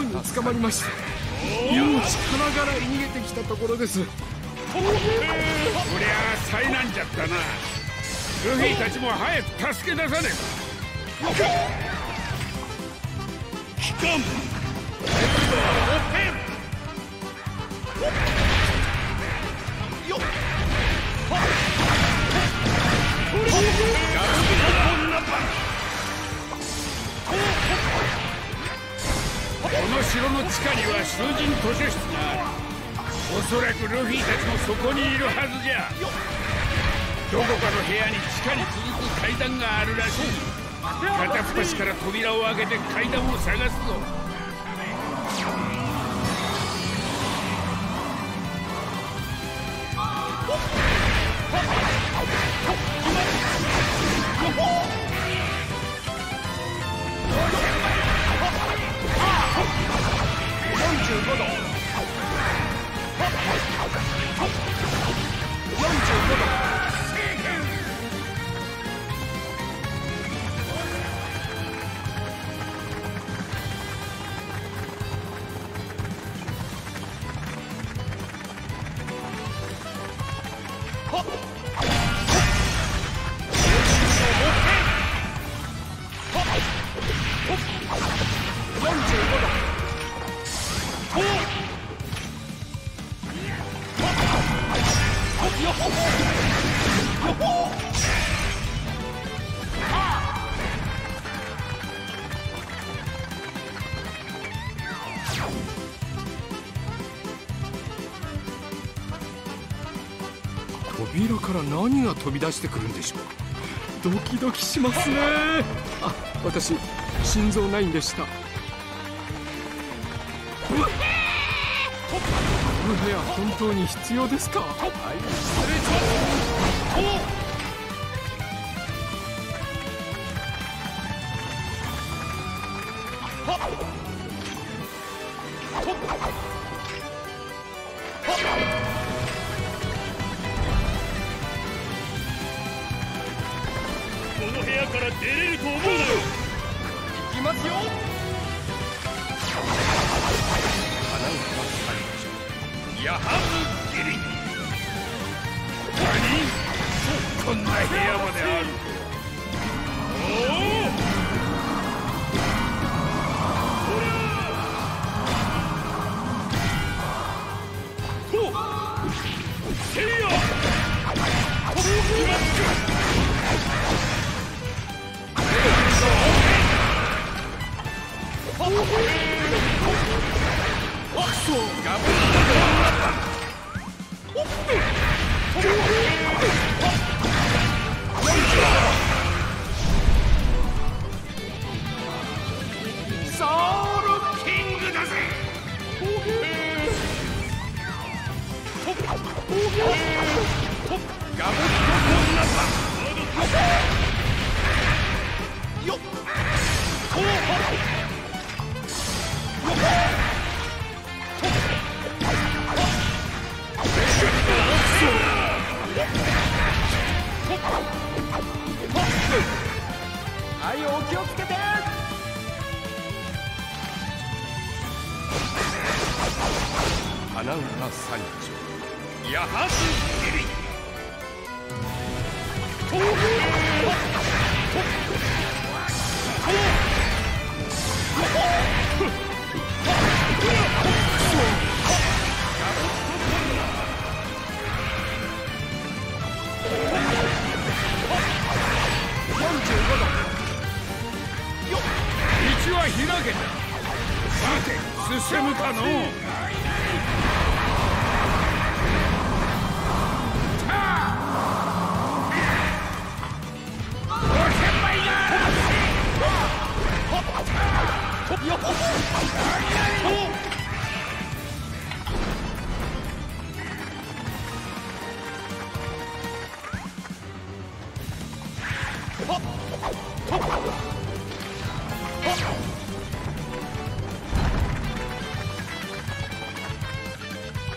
に捕まりました。命からがら逃げてきたところです。こりゃあ災難じゃったな。ルフィたちも早く助け出さねば。何が飛び出してくるんでしょう？ドキドキしますね。あ私心臓ないんでした。この部屋本当に必要ですか？はい。は花歌サイ失礼します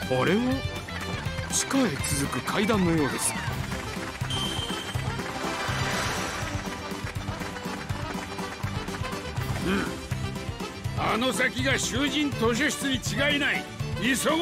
あれは地下へ続く階段のようですの先が囚人図書室に違いない。急ごう。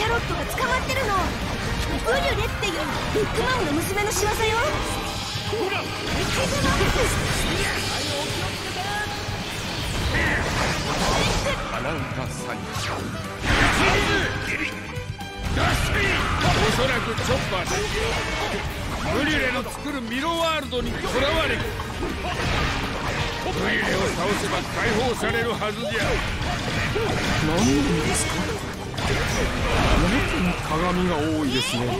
キャロットが捕まってるの。ブリュレっていう。ビッグマムの娘の仕業よ。花形サイおそらくチョッパーブリュレの作るミロワールドにとらわれブリュレを倒せば解放されるはずじゃ何なんですか鏡が多いですねこの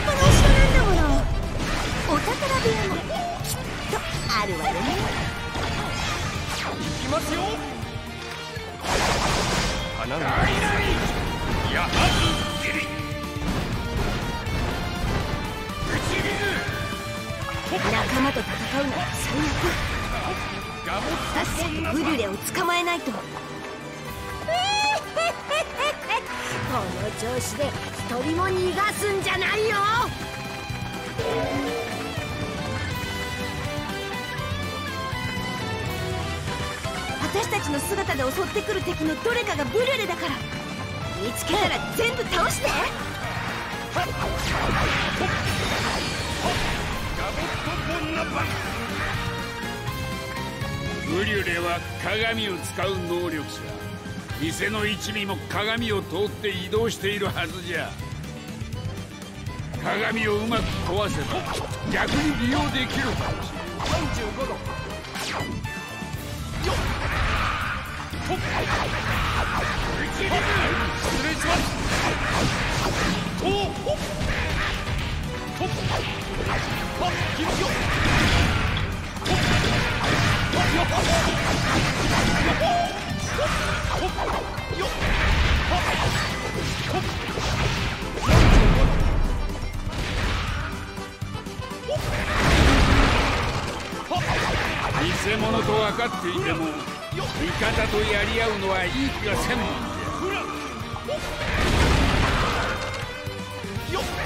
後ろなんだものお宝部屋もきっとあるわよね行きますよ花形やはず仲間と戦うなら最悪さっさとブリュレを捕まえないとこの調子で一人も逃がすんじゃないよ私たちの姿で襲ってくる敵のどれかがブリュレだから。見つけたら全部倒して。ブリュレは鏡を使う能力者。店の一味も鏡を通って移動しているはずじゃ。鏡をうまく壊せば逆に利用できるかもしれない。45度はっ偽物と分かっていても味方とやり合うのはいい気がせんもんじゃ。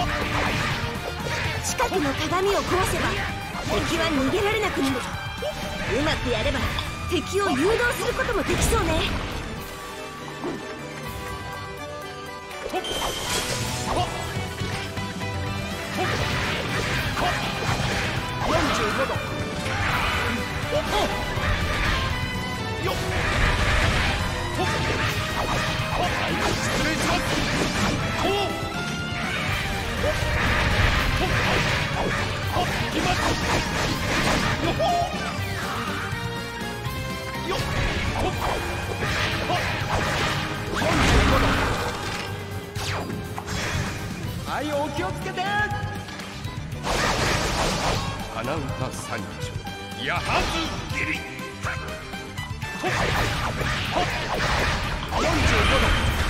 近くの鏡を壊せば敵は逃げられなくなる。うまくやれば敵を誘導することもできそうね。45度。よっ。失礼しますはいお気をつけて。花歌三丁やはずギリ45度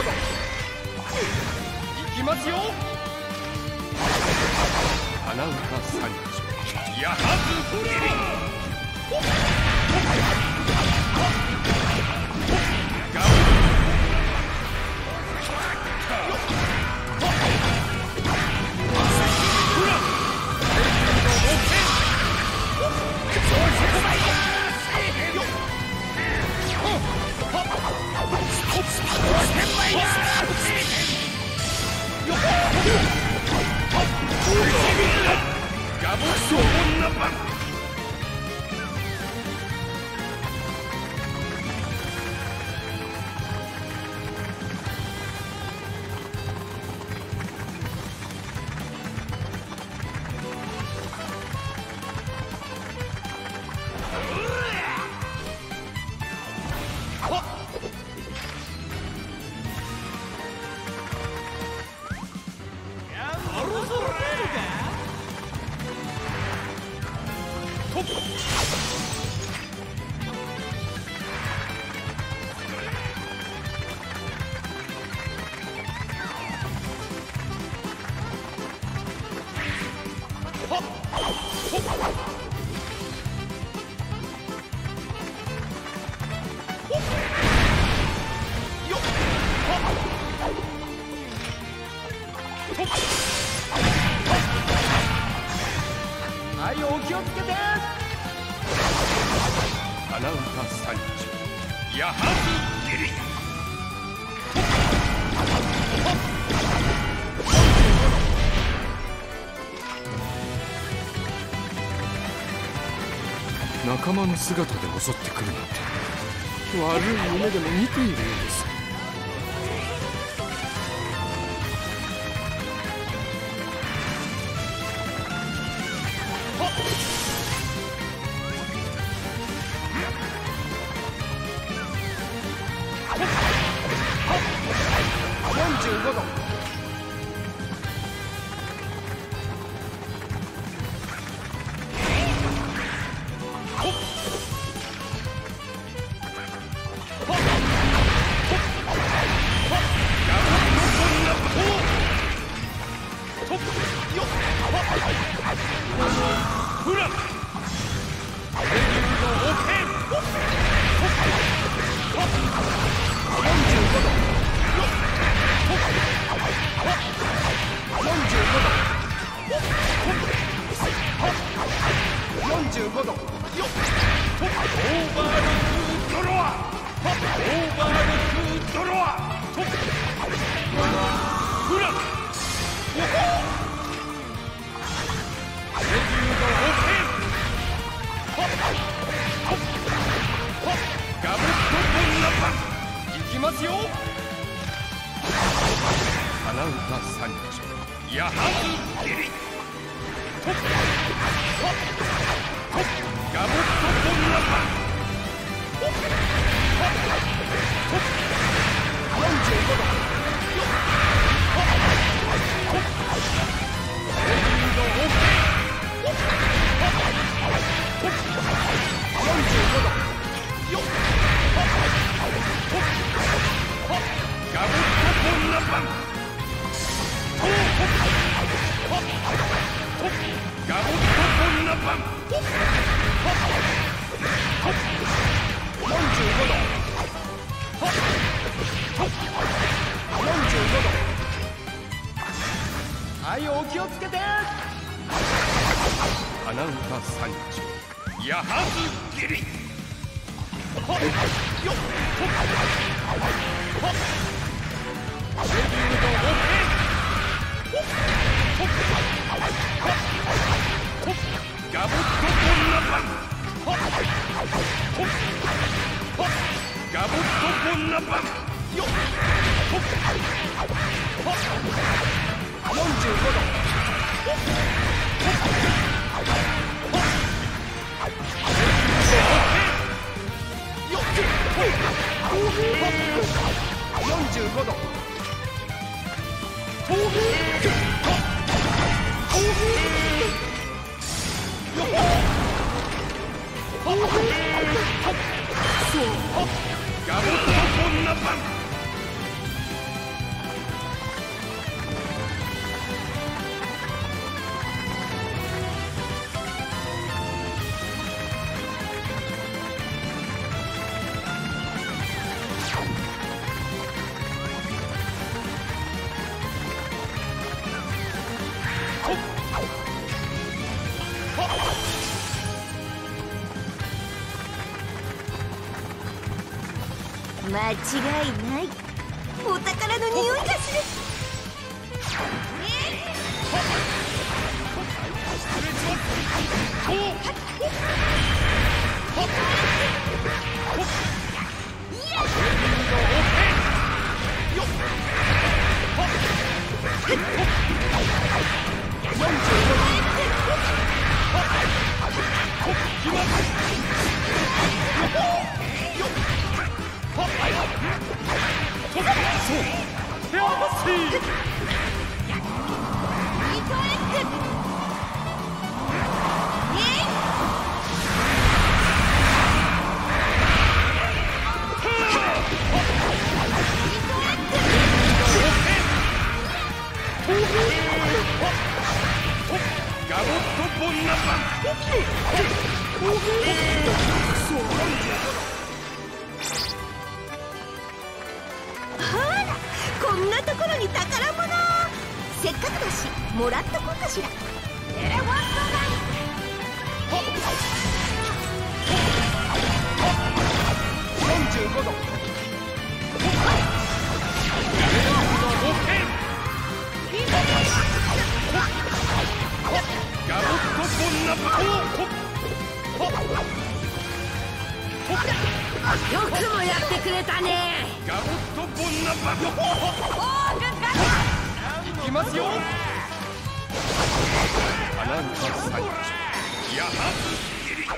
いきますよ。花歌三丁やはずギリガボソ女版はい。お気をつけて花歌三丁やはずギリ仲間の姿で襲ってくるなんて。悪い夢でも見ているようです。違い逃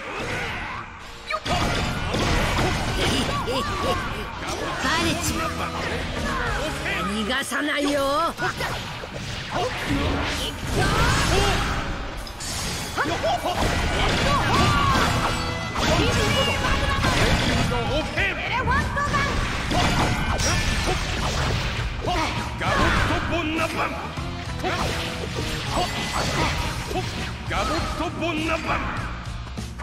がさないよ。ガボットガボットボンナバン。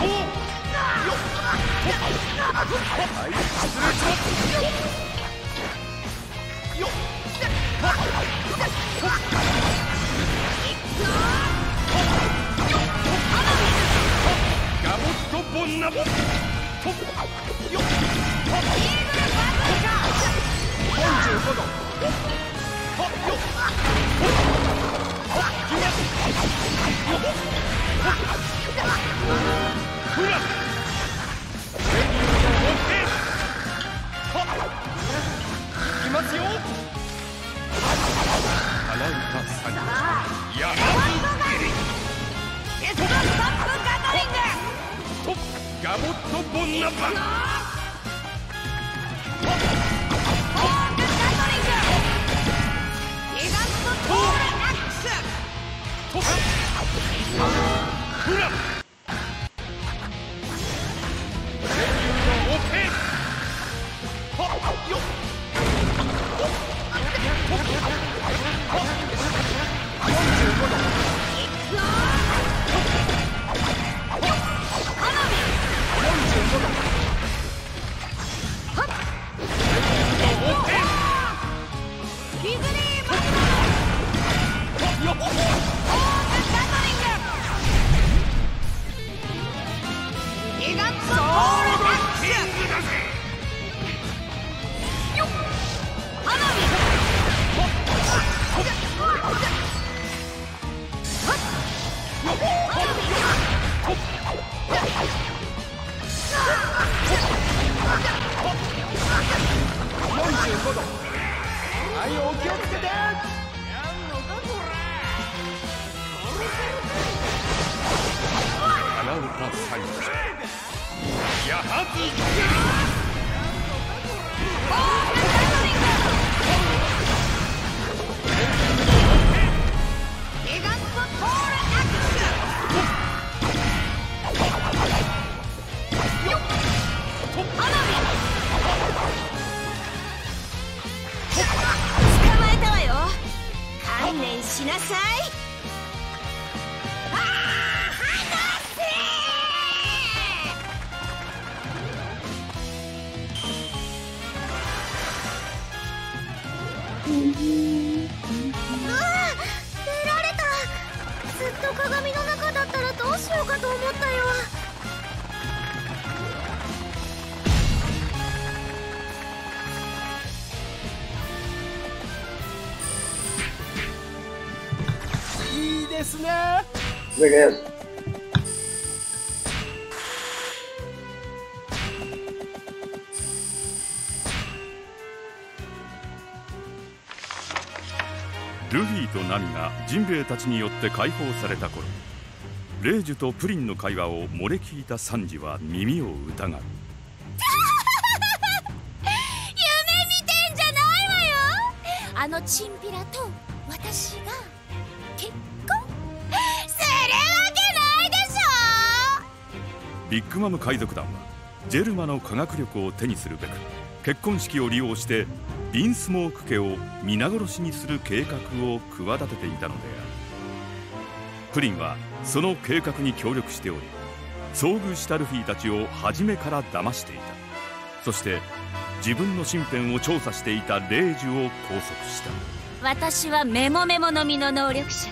よっ。ガボットボンよっ Beleza. ルフィとナミがジンベエたちによって解放された頃レイジュとプリンの会話を漏れ聞いたサンジは耳を疑う 夢見てんじゃないわよあのチンピラとマム海賊団はジェルマの科学力を手にするべく結婚式を利用してインスモーク家を皆殺しにする計画を企てていたのである。プリンはその計画に協力しており遭遇したルフィたちを初めから騙していた。そして自分の身辺を調査していたレイジュを拘束した。私はメモメモの実の能力者。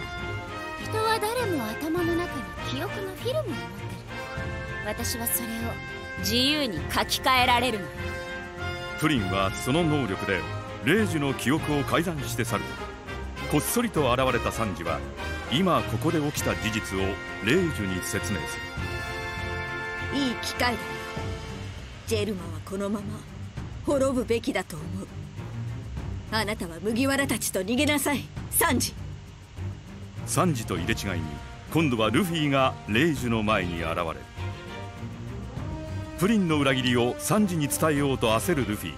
人は誰も頭の中に記憶のフィルムを持ってる私はそれを自由に書き換えられるの。プリンはその能力でレイジュの記憶を改ざんして去る。とこっそりと現れたサンジは今ここで起きた事実をレイジュに説明する。いい機会だよジェルマはこのまま。滅ぶべきだと思う。あなたは麦わらたちと逃げなさいサンジ。サンジと入れ違いに今度はルフィがレイジュの前に現れるプリンの裏切りをサンジに伝えようと焦るルフィ。に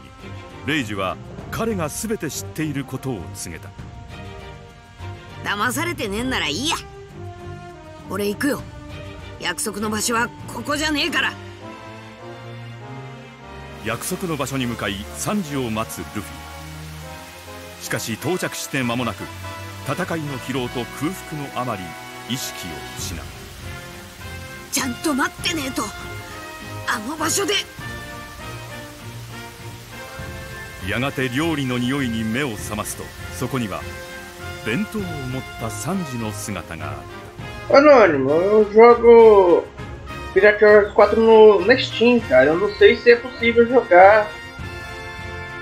レイジュは彼が全て知っていることを告げた。騙されてねえんならいいや。俺行くよ。約束の場所はここじゃねえから。約束の場所に向かいサンジを待つルフィ。しかし到着して間もなく戦いの疲労と空腹のあまり意識を失う。ちゃんと待ってねえと あの場所でやがて料理の匂いに目を覚ますとそこには弁当を持ったサンジの姿があった Anônimo, eu jogo Pirate Warriors 4 no, na Steam, cara. Eu não sei se é possível jogar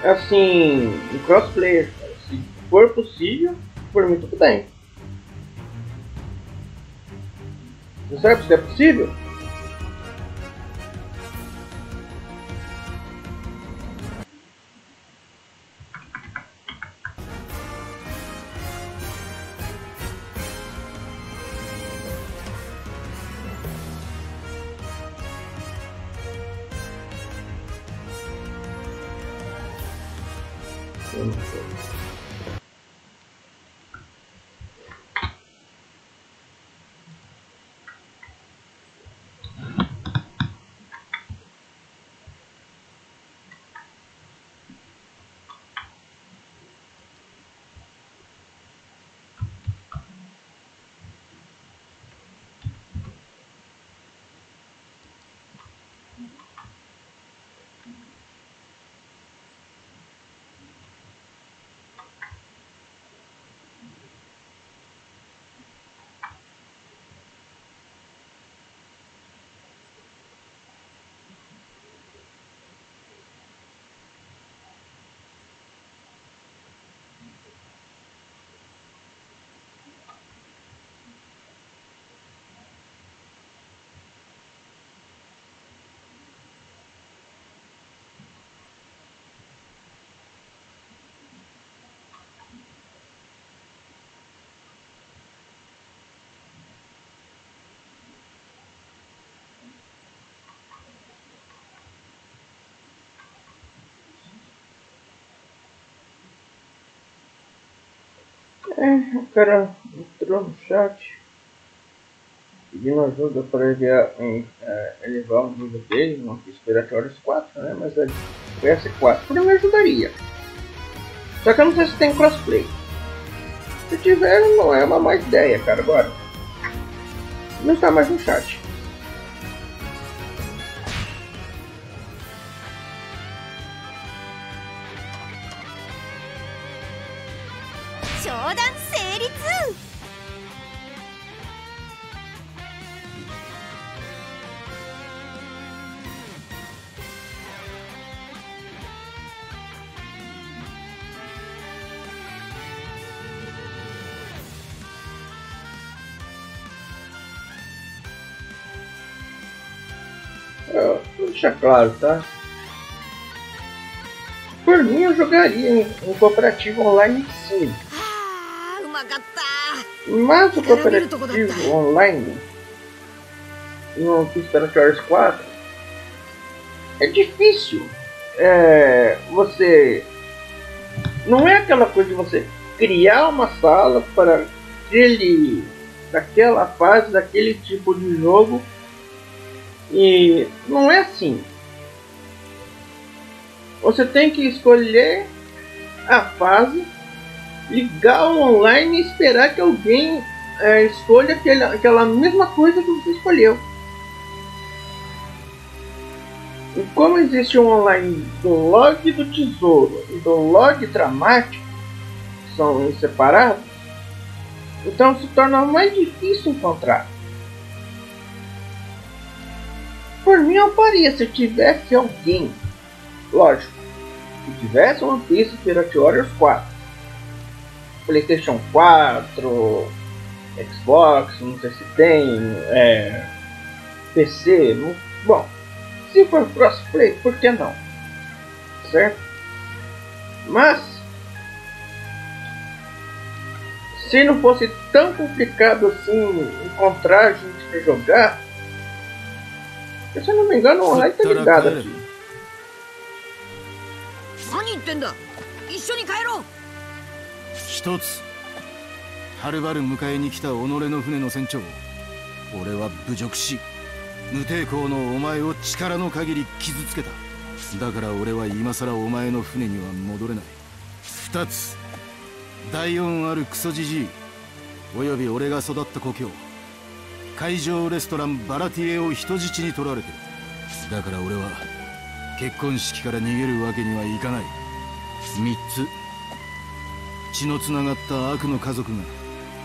assim, em crossplayer. Cara. Se for possível, por mim tudo bem. Você sabe se é possível? É, o cara entrou no chat pedindo ajuda para ele é, elevar o nível dele no Respiratórios 4, né? Mas é PS4 para me ajudaria. Só que eu não sei se tem crossplay. Se tiver, não é uma má ideia, cara. Agora, não está mais no chat. Deixar claro, tá? Por mim, eu jogaria em, em cooperativo online sim. Mas o cooperativo online no Kickstarter 4 é difícil. É, você não é aquela coisa de você criar uma sala para aquele daquela fase daquele tipo de jogo e não é assim. Você tem que escolher a fase, ligar o online e esperar que alguém é, escolha aquela, aquela mesma coisa que você escolheu. E como existe um online do log do tesouro e do log dramático, são separados, então se torna mais difícil encontrar. Por mim eu faria se tivesse alguém. Lógico. Se tivesse One Piece Pirate Warriors 4. Playstation 4. Xbox, não sei se tem. É, PC. Não, bom. Se for crossplay, por que não? Certo? Mas se não fosse tão complicado assim encontrar gente para jogar, se eu não me engano, o Rai tá ligado aqui. 何言ってんだ一緒に帰ろう一つはるばる迎えに来た己の船の船長俺は侮辱し無抵抗のお前を力の限り傷つけただから俺は今さらお前の船には戻れない二つ第四あるクソじじいおよび俺が育った故郷会場レストランバラティエを人質に取られてる。だから俺は結婚式から逃げるわけにはいかない。3つ。血のつながった悪の家族が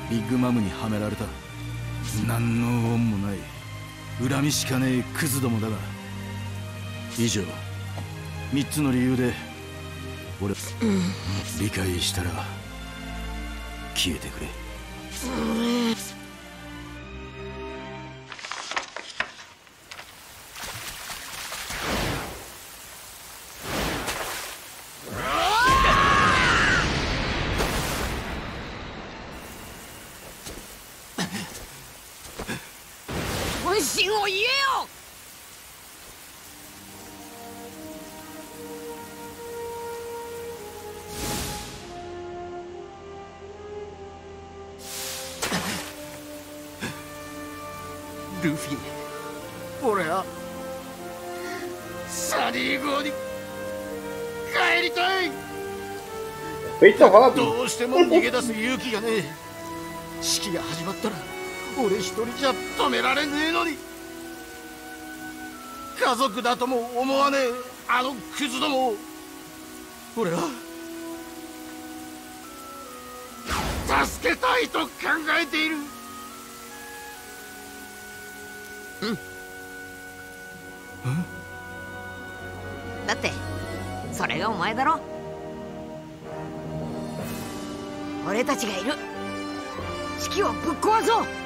ビッグマムにはめられた。何の恩もない。恨みしかねえクズどもだが。以上。3つの理由で俺、理解したら消えてくれ、どうしても逃げ出す勇気がねえ。式が始まったら俺一人じゃ止められねえのに。家族だとも思わねえあのクズども俺は助けたいと考えている。うん。だってそれがお前だろ俺たちがいる。式をぶっ壊そう。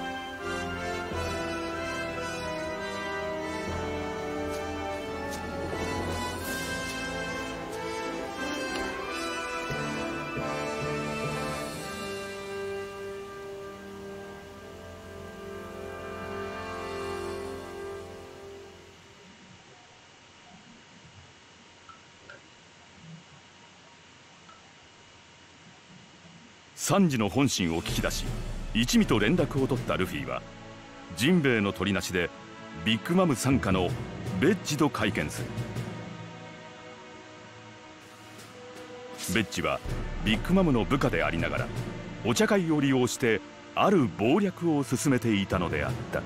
サンジの本心を聞き出し一味と連絡を取ったルフィはジンベエの取りなしでビッグマム傘下のベッジと会見する。ベッジはビッグマムの部下でありながらお茶会を利用してある謀略を進めていたのであった。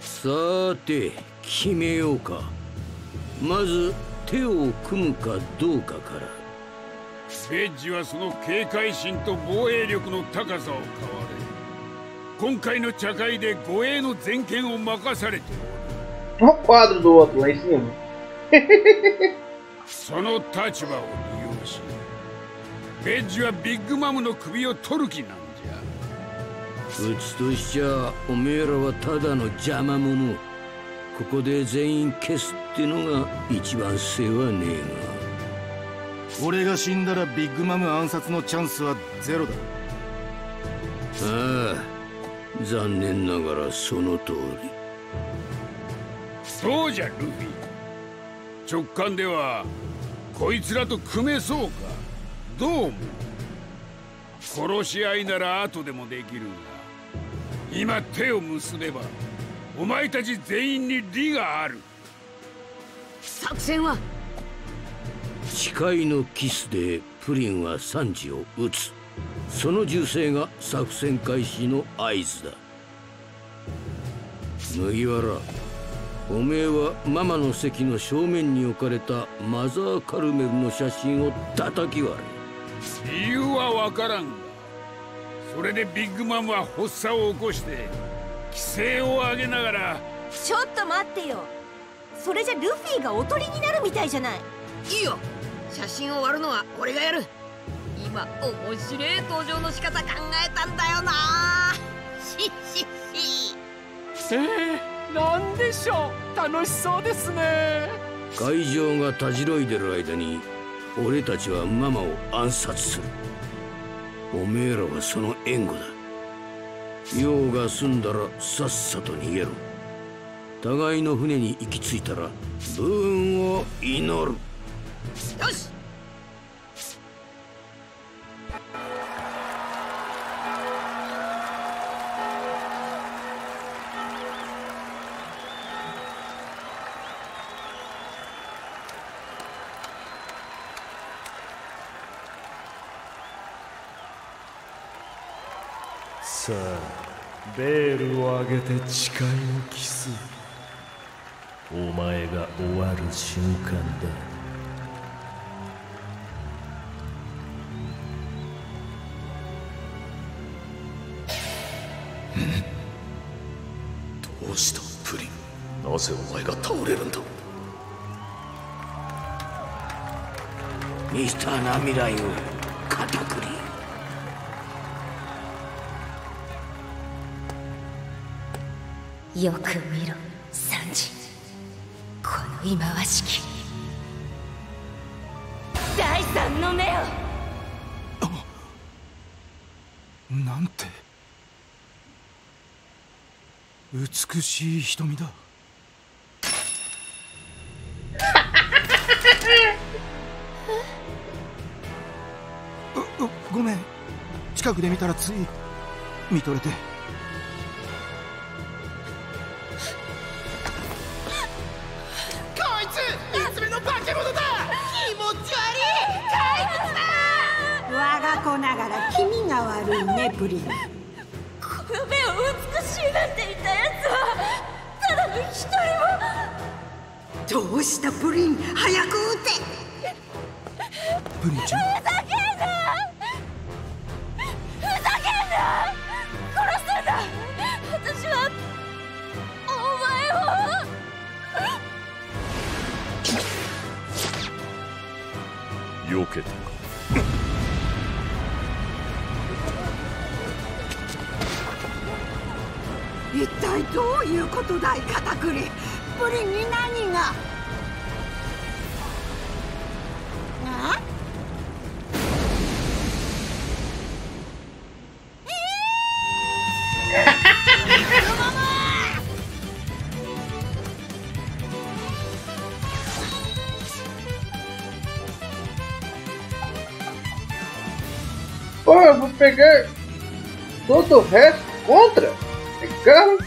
さて決めようか。まず手を組むかどうか。ベッジはその警戒心と防衛力の高さを買われ今回の茶会で護衛の全権を任されておる o quadro do outro lá em cima その立場を利用しベッジはビッグマムの首を取る気なんじゃ。うちとしちゃおめえらはただの邪魔者。ここで全員消すってのが一番世話ねえが俺が死んだらビッグマム暗殺のチャンスはゼロだ。ああ残念ながらその通り。そうじゃルフィ。直感ではこいつらと組めそうか。どう思う？殺し合いなら後でもできるが。今手を結べばお前たち全員に利がある。作戦は誓いのキスでプリンはサンジを撃つ。その銃声が作戦開始の合図だ。麦わらおめえはママの席の正面に置かれたマザー・カルメルの写真を叩き割れ。理由はわからんがそれでビッグマムは発作を起こして規制を上げながらちょっと待ってよ。それじゃルフィがおとりになるみたいじゃない。いいよ写真を割るのは俺がやる。今面白い登場の仕方考えたんだよな。しししえー、なんでしょう。楽しそうですね。会場がたじろいでる間に俺たちはママを暗殺する。おめえらはその援護だ。用が済んだらさっさと逃げろ。互いの船に行き着いたら武運を祈るさあベールを上げて誓いのキスお前が終わる瞬間だ。どうした？プリン。なぜお前が倒れるんだ？ミスターナミライを肩くり。よく見ろサンジ。この忌まわしき。第三の目を。なんて？美しい瞳だ。ごめん。近くで見たらつい見とれて。子ながら気味が悪いねプリンんて言ったやつはただの一人もどうしたプリン早く撃て。プリンちゃん。ふざけんな。ふざけんな。殺すんだ。私はお前を。避けたことだいカタクリプリンに何があ Pô, eu vou pegar todo o resto contra. É cara.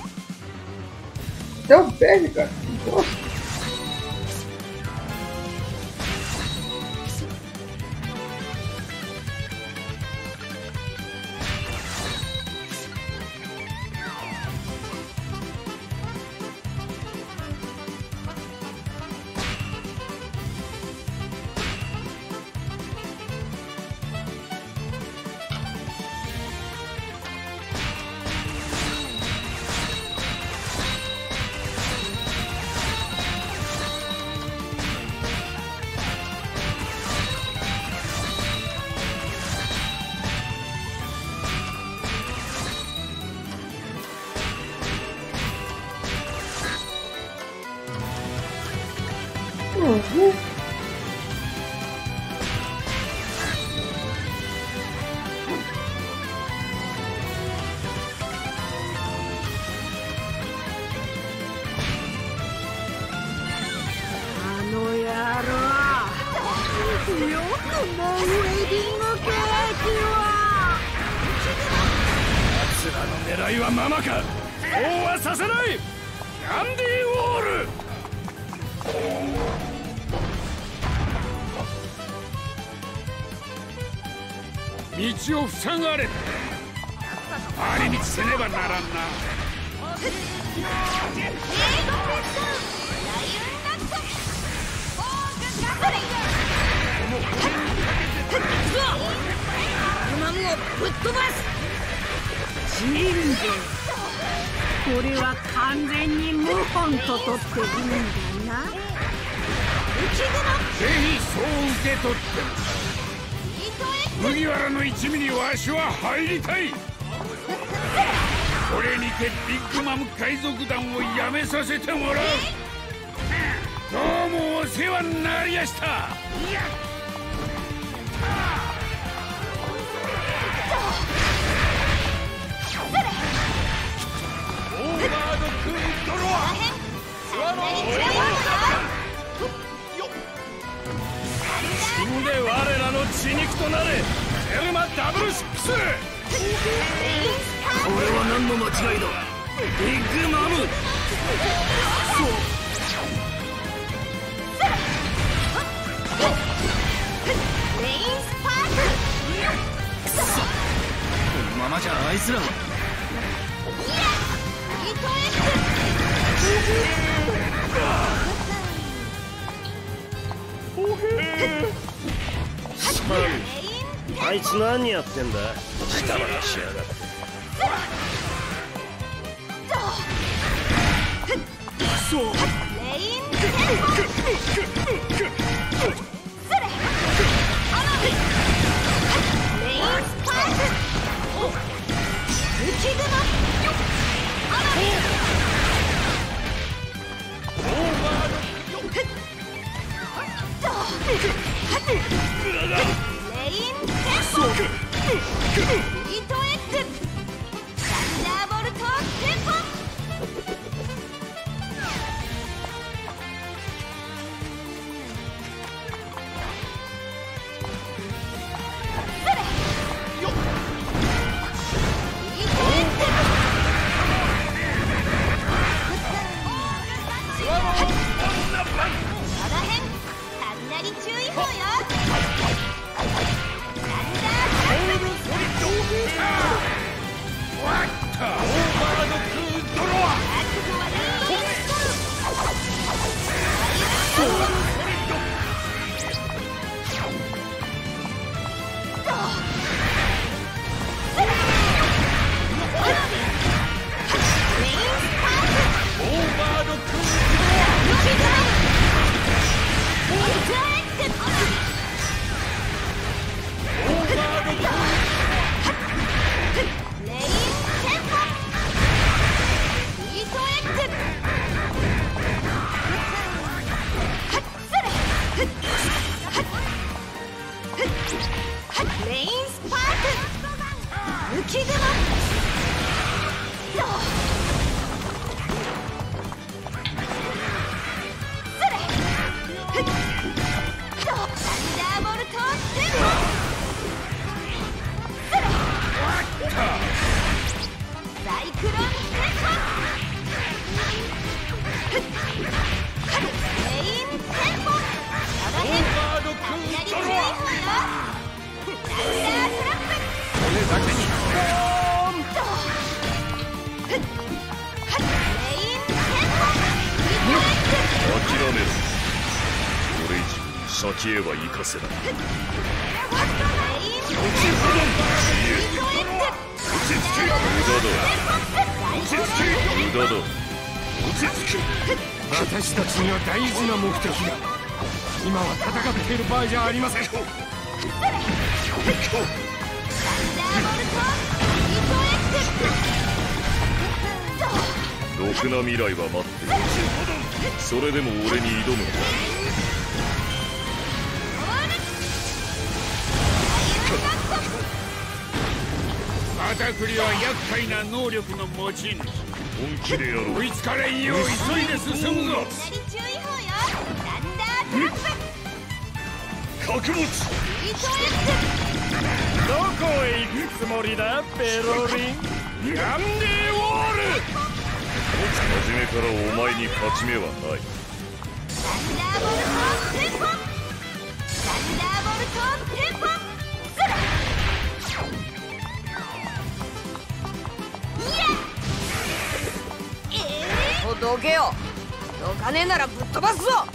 やってんだありません。ろくな未来は待っているそれでも俺に挑むのかバタクリは厄介な能力の持ち主。本気でやろう。追いつかれんよう急いで進むぞ覚悟どこへ行くつもりだペロリンガンデーウォール初めからお前に勝ち目はないとどけよ。どかねえならぶっ飛ばすぞ。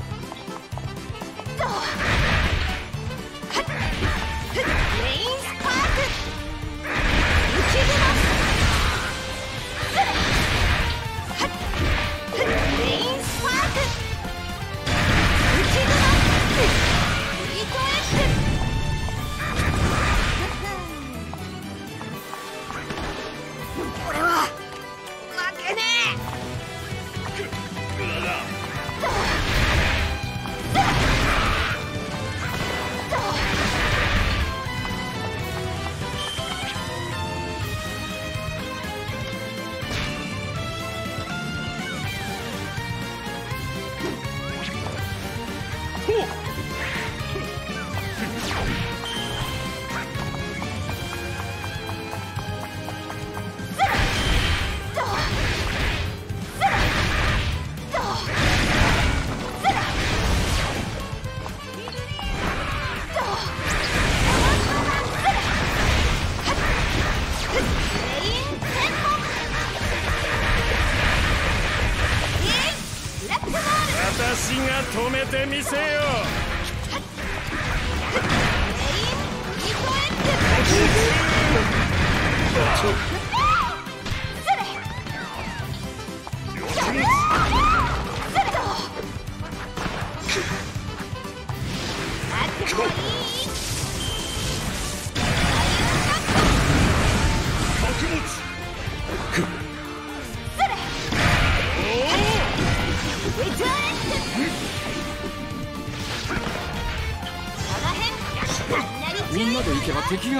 止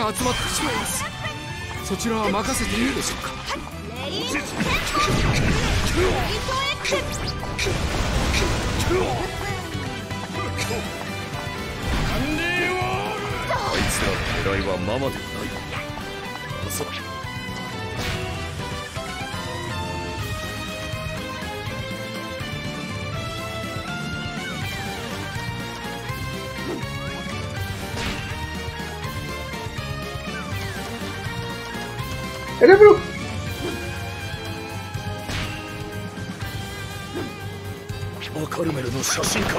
が集まってしまいます。そちらは任せていいでしょうカルメルの写真か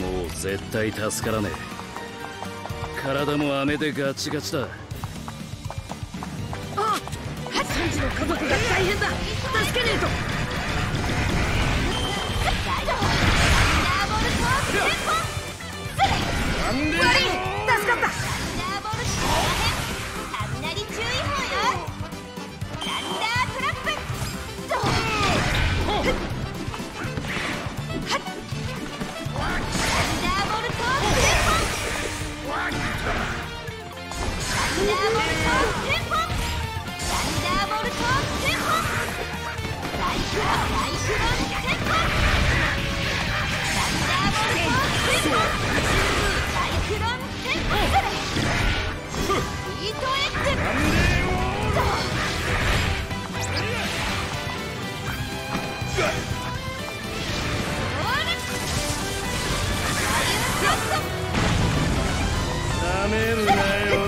もう絶対助からねえ。体も飴でガチガチだ。なめるなよ。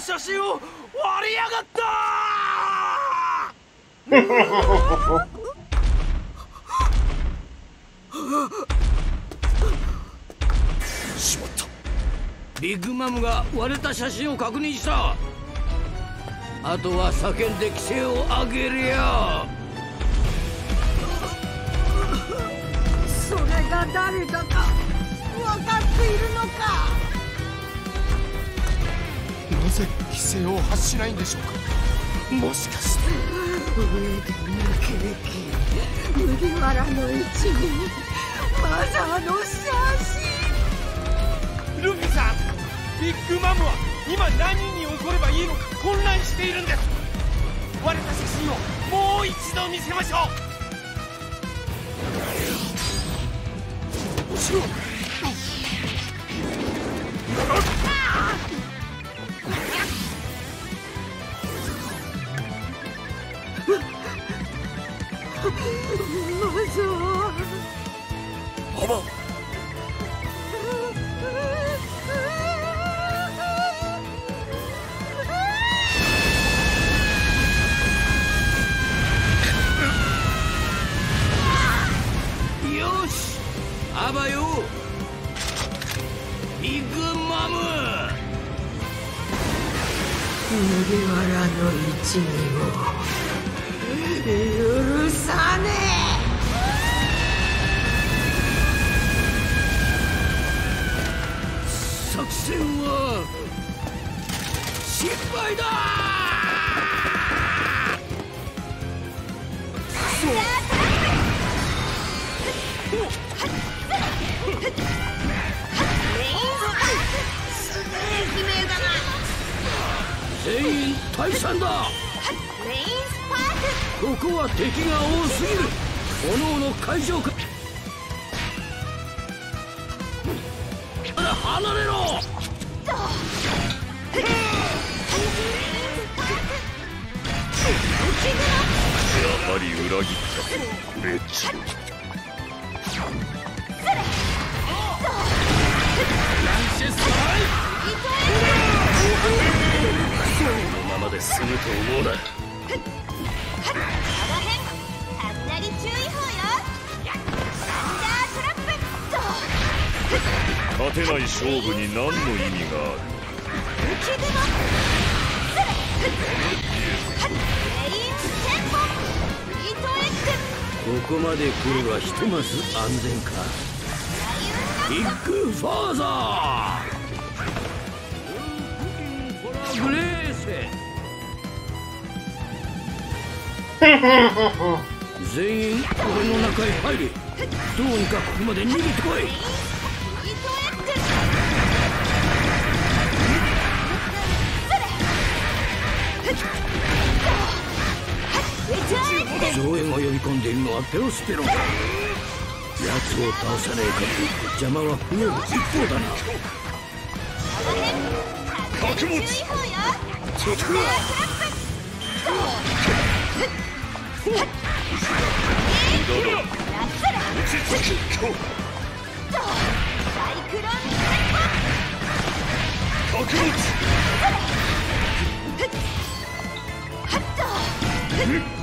の写真を割りやがった！しまった。ビッグマムが割れた写真を確認した。あとは叫んで規制を上げるよ。それが誰だか分かっているのか？なぜ規制を発しないんでしょうか？もしかして。上で抜けるけ麦わらの一味マザーの写ルフィさんビッグマムは今何に怒ればいいのか混乱しているんです。割れた写真をもう一度見せましょう。後ろアバよしあばよ。ビッグマム。麦わらの一味をまで来ればひとまず安全か。ビッグファーザー。グレーセ 全員俺の中へ入れ。どうにかここまで逃げてこい増援を呼び込んでいるのはペロスペロンだ奴を倒さねえ限り邪魔は増える一方だな。覚悟注意報よサンダートラップ落ち着けサイクロン覚悟落ち着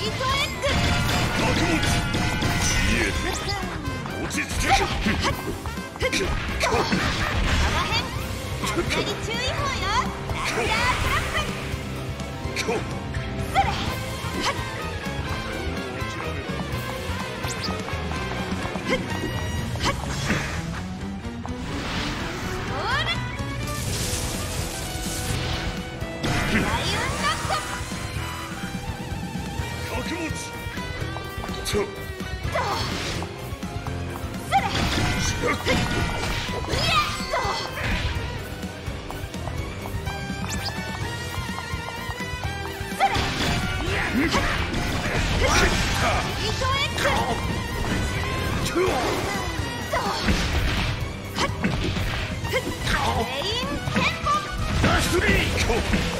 け Three!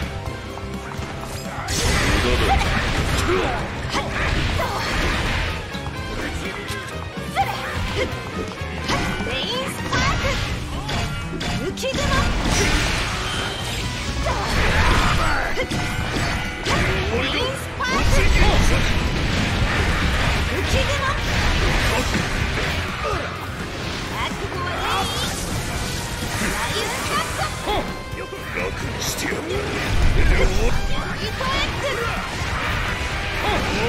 楽にして Yeah.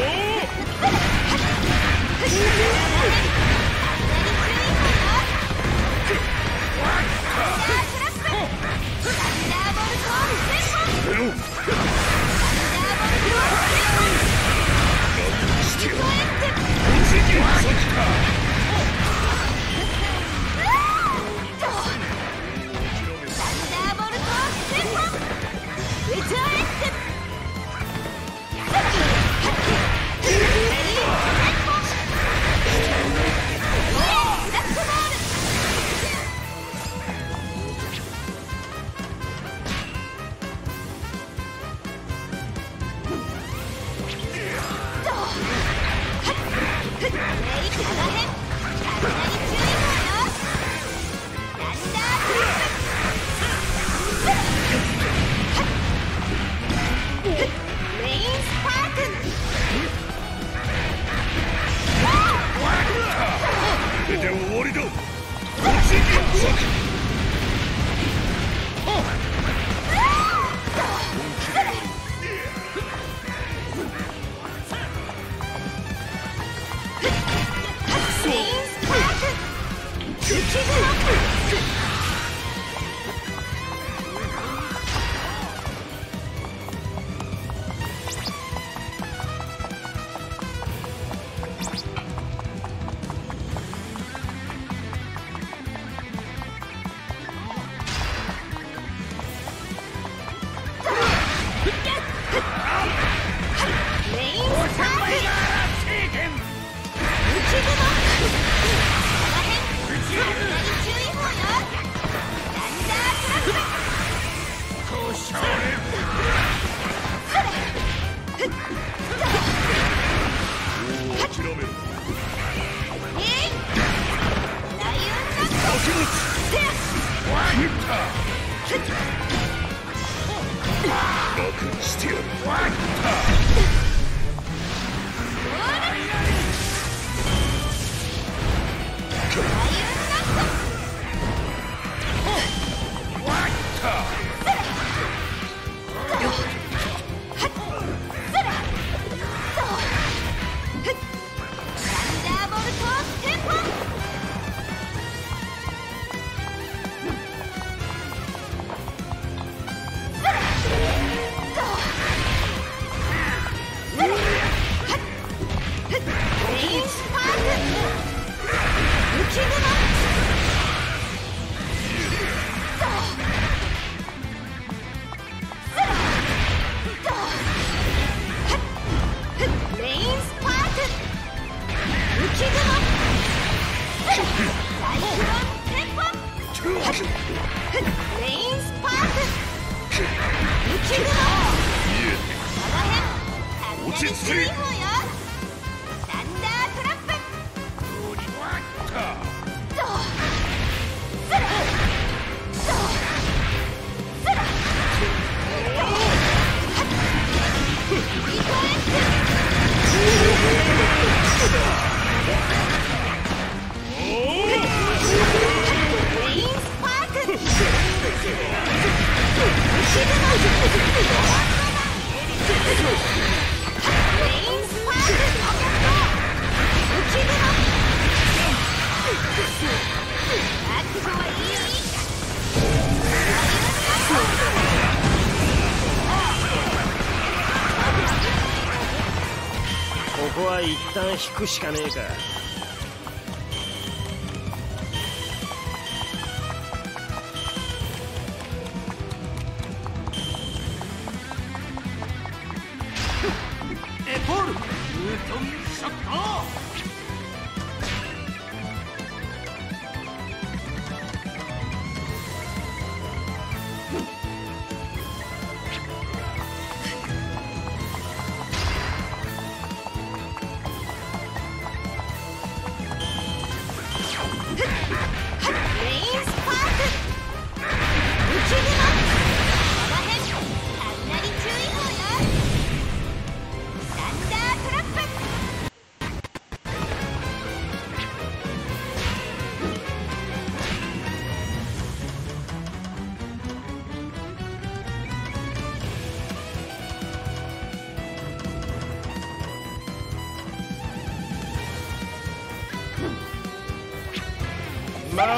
引くしかねえか。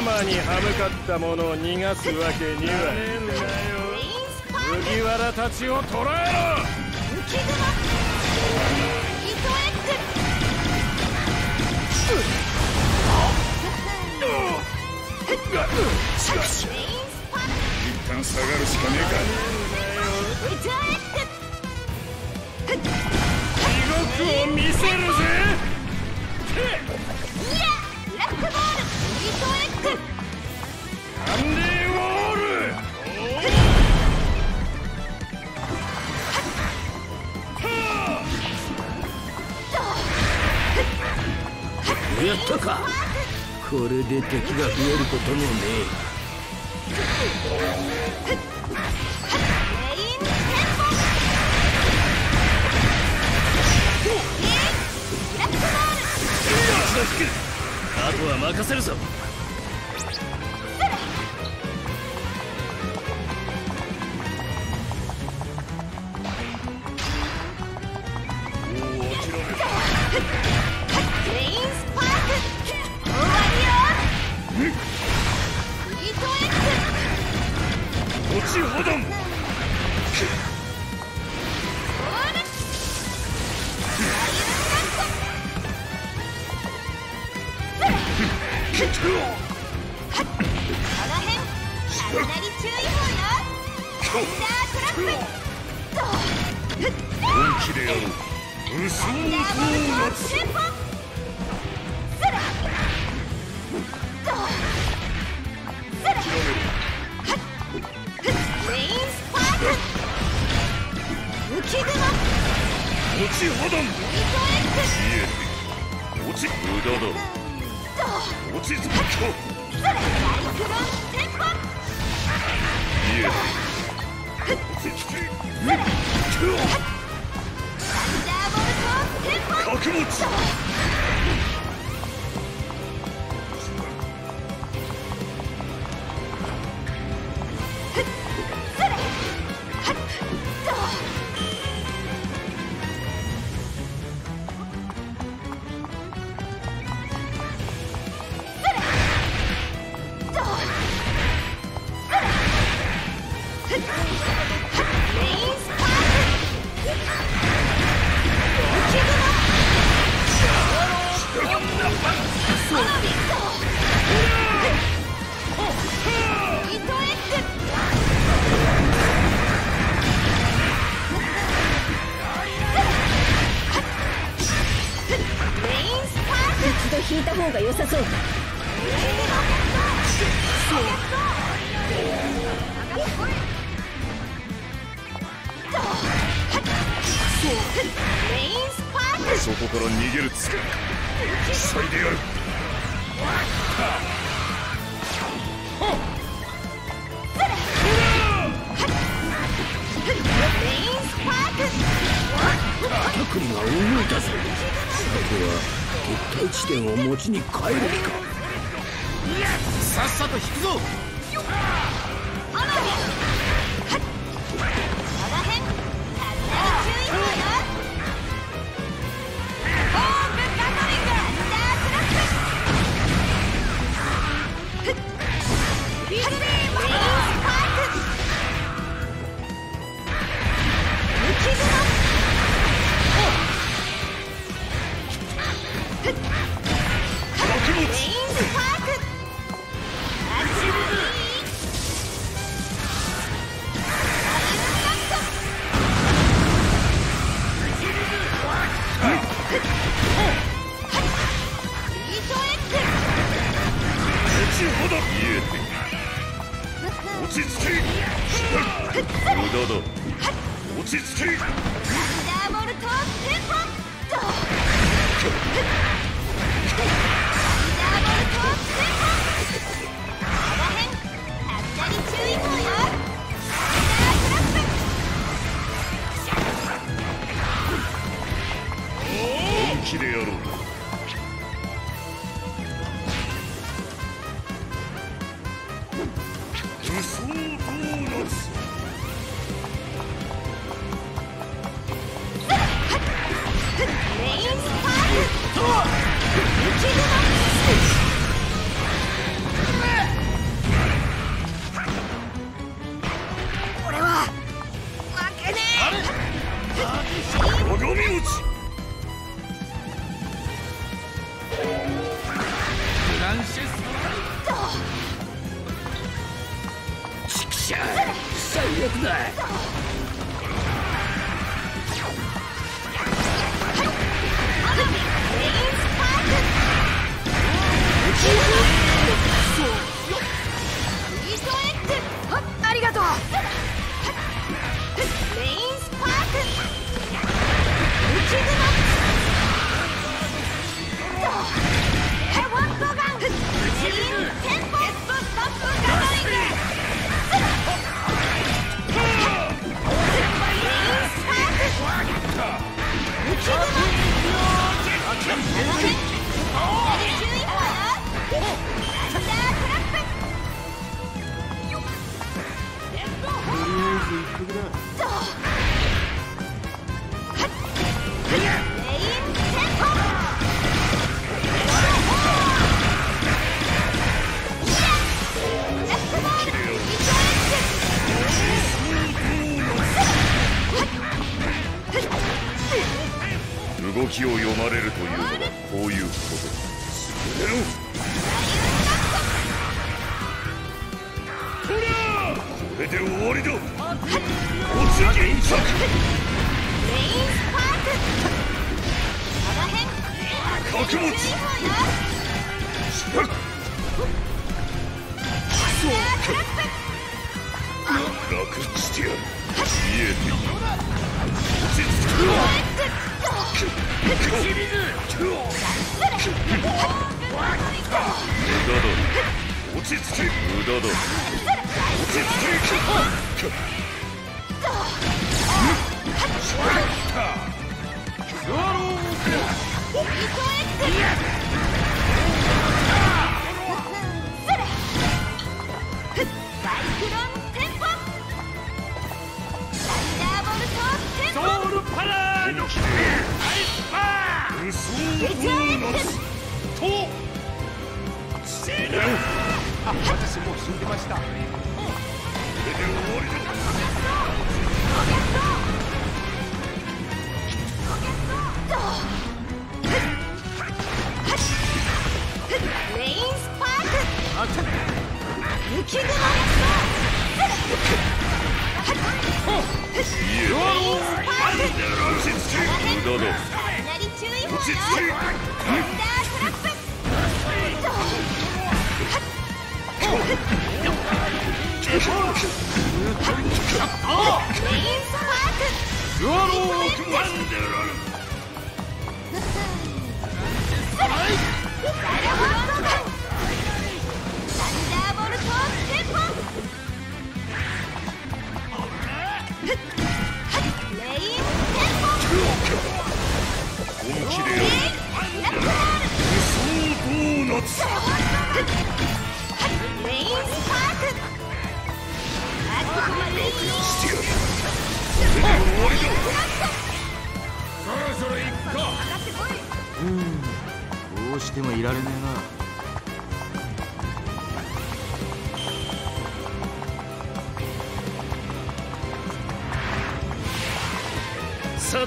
ママに歯向かったものを逃がすわけには。麦わらたちを捕らえろしかし一旦下がるしかね地獄を見せるぜか。これで敵が増えることもねえ。あとは任せるぞ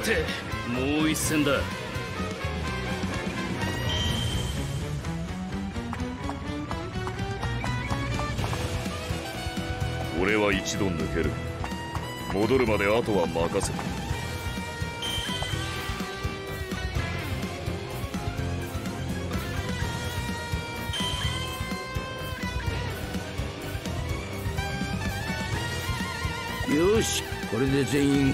てもう一戦だ。俺は一度抜ける。戻るまであとは任せる。よしこれで全員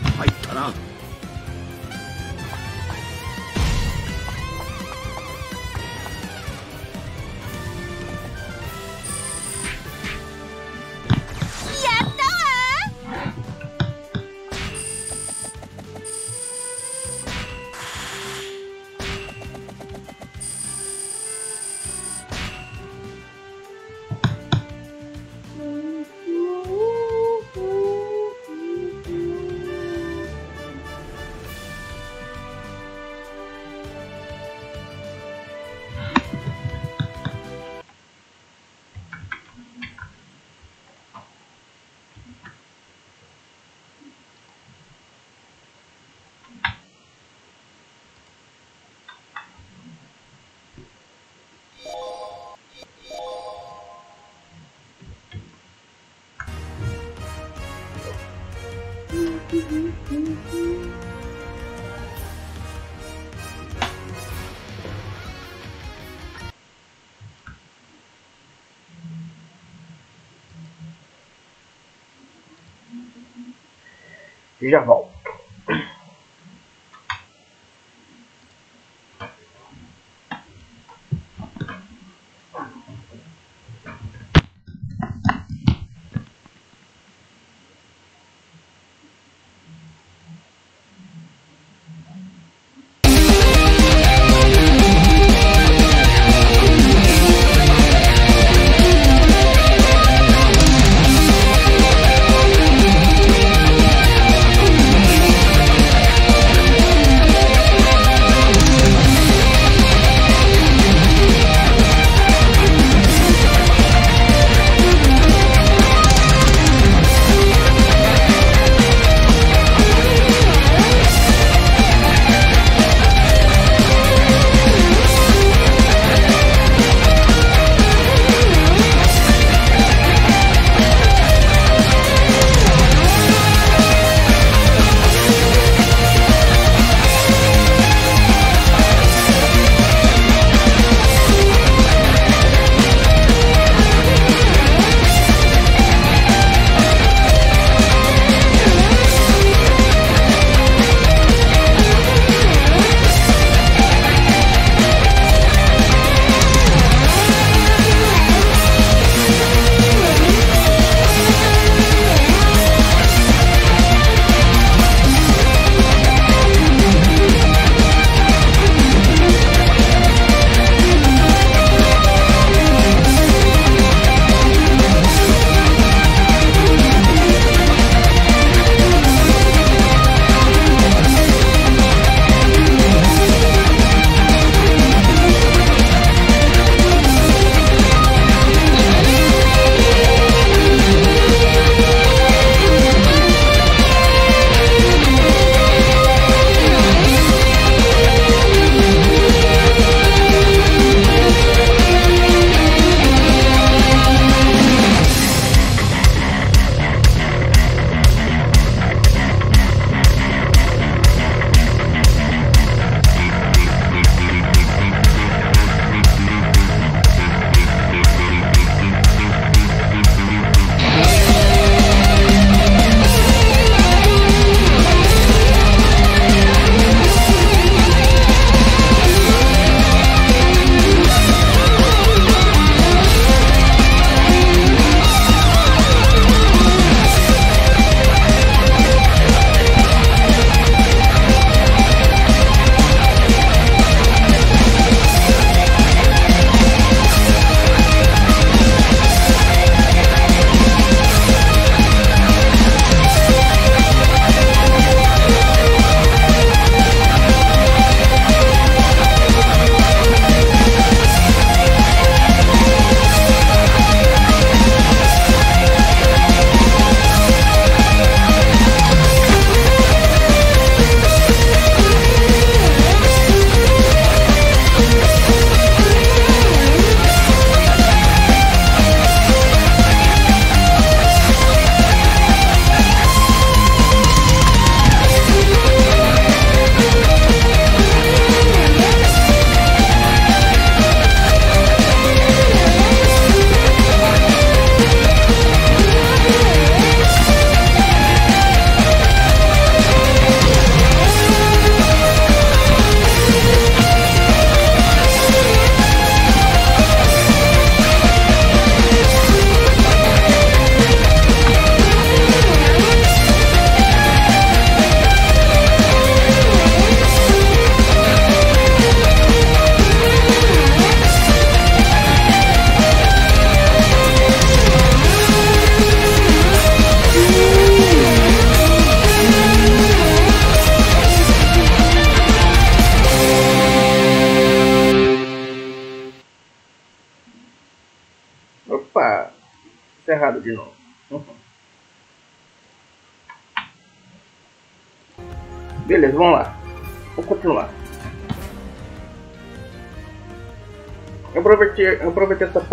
Já volto.「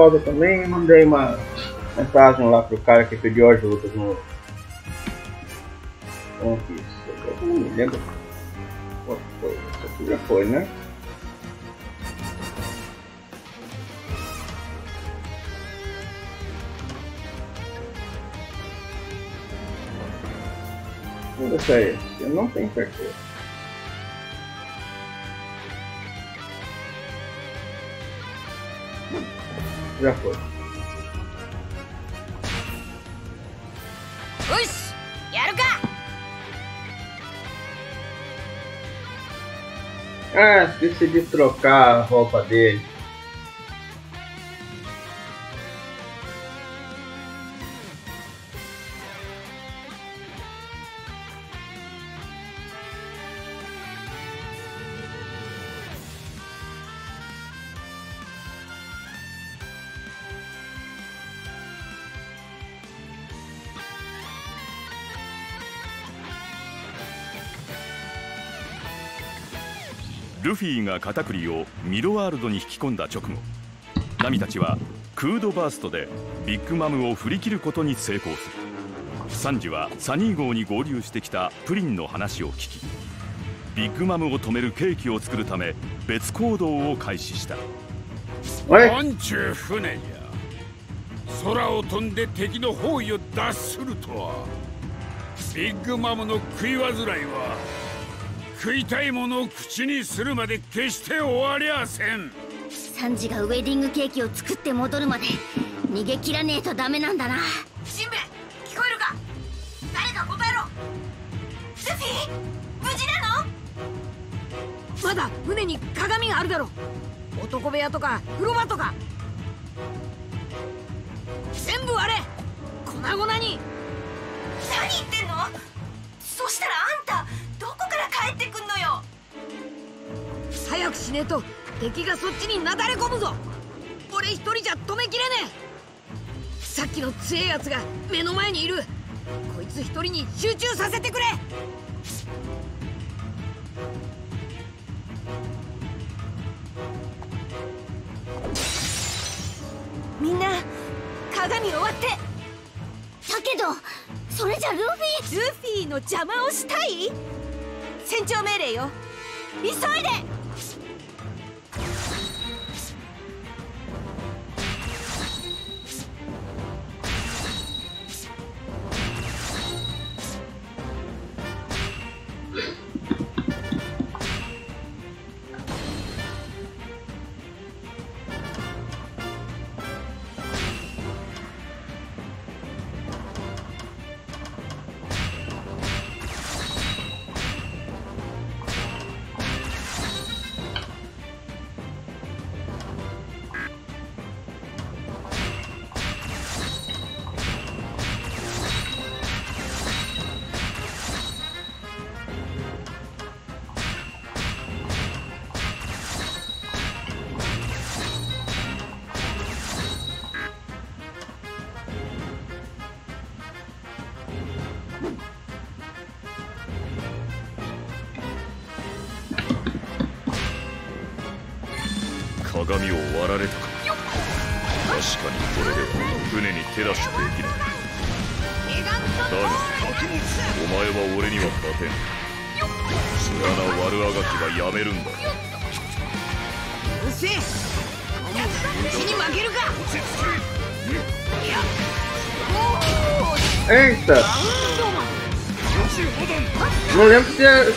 pausa também mandei uma mensagem lá pro cara que pediu ajuda no しやるか Ah, esqueci de trocar a roupa dele.「 フィがカタクリをミロワールドに引き込んだ直後ナミたちはクードバーストでビッグマムを振り切ることに成功する。サンジはサニー号に合流してきたプリンの話を聞きビッグマムを止めるケーキを作るため別行動を開始した。なんちゅう船じゃ空を飛んで敵の包囲を脱するとはビッグマムの食い煩いは食いたいものを口にするまで決して終わりゃせん。サンジがウェディングケーキを作って戻るまで逃げ切らねえとダメなんだな。しんべヱ聞こえるか？誰か答えろ。ルフィ無事なの？まだ船に鏡があるだろ男部屋とか風呂場とか。全部割れ。粉々に。何言ってんの？そしたらあんた帰ってくんのよ。早くしねえと敵がそっちになだれ込むぞ。俺一人じゃ止めきれねえ。さっきの強えやつが目の前にいる。こいつ一人に集中させてくれ。みんな鏡終わって。だけどそれじゃルフィ。ルフィの邪魔をしたい？船長命令よ。急いで！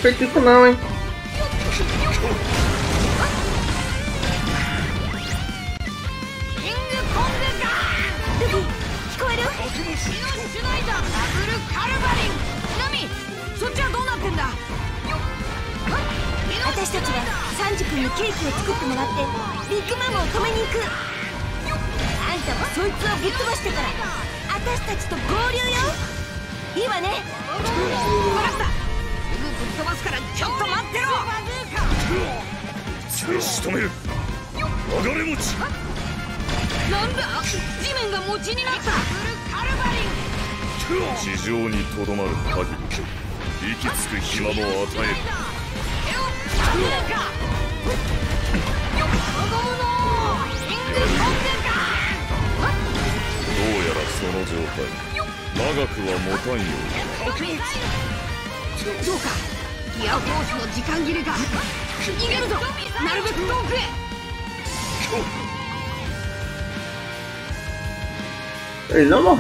acredito não, hein? el lomo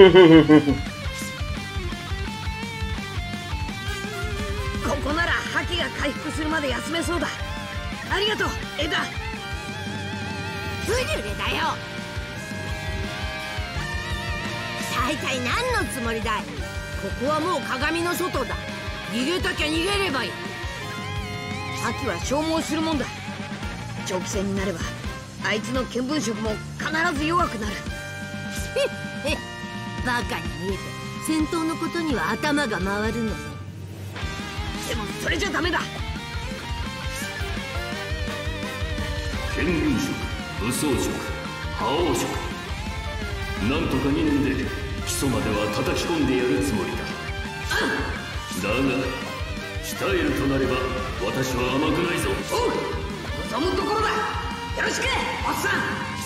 ここなら覇気が回復するまで休めそうだ。ありがとうエダブリュレだよ。大体何のつもりだい？ここはもう鏡の外だ。逃げたきゃ逃げればいい。覇気は消耗するもんだ。長期戦になればあいつの見聞色も必ず弱くなる。へっバカに見えて戦闘のことには頭が回るのでもそれじゃダメだ。見聞色武装色覇王色なんとか2年で基礎までは叩き込んでやるつもりだ。だが鍛えるとなれば私は甘くないぞ。おう望むところだ。よろしくおっさ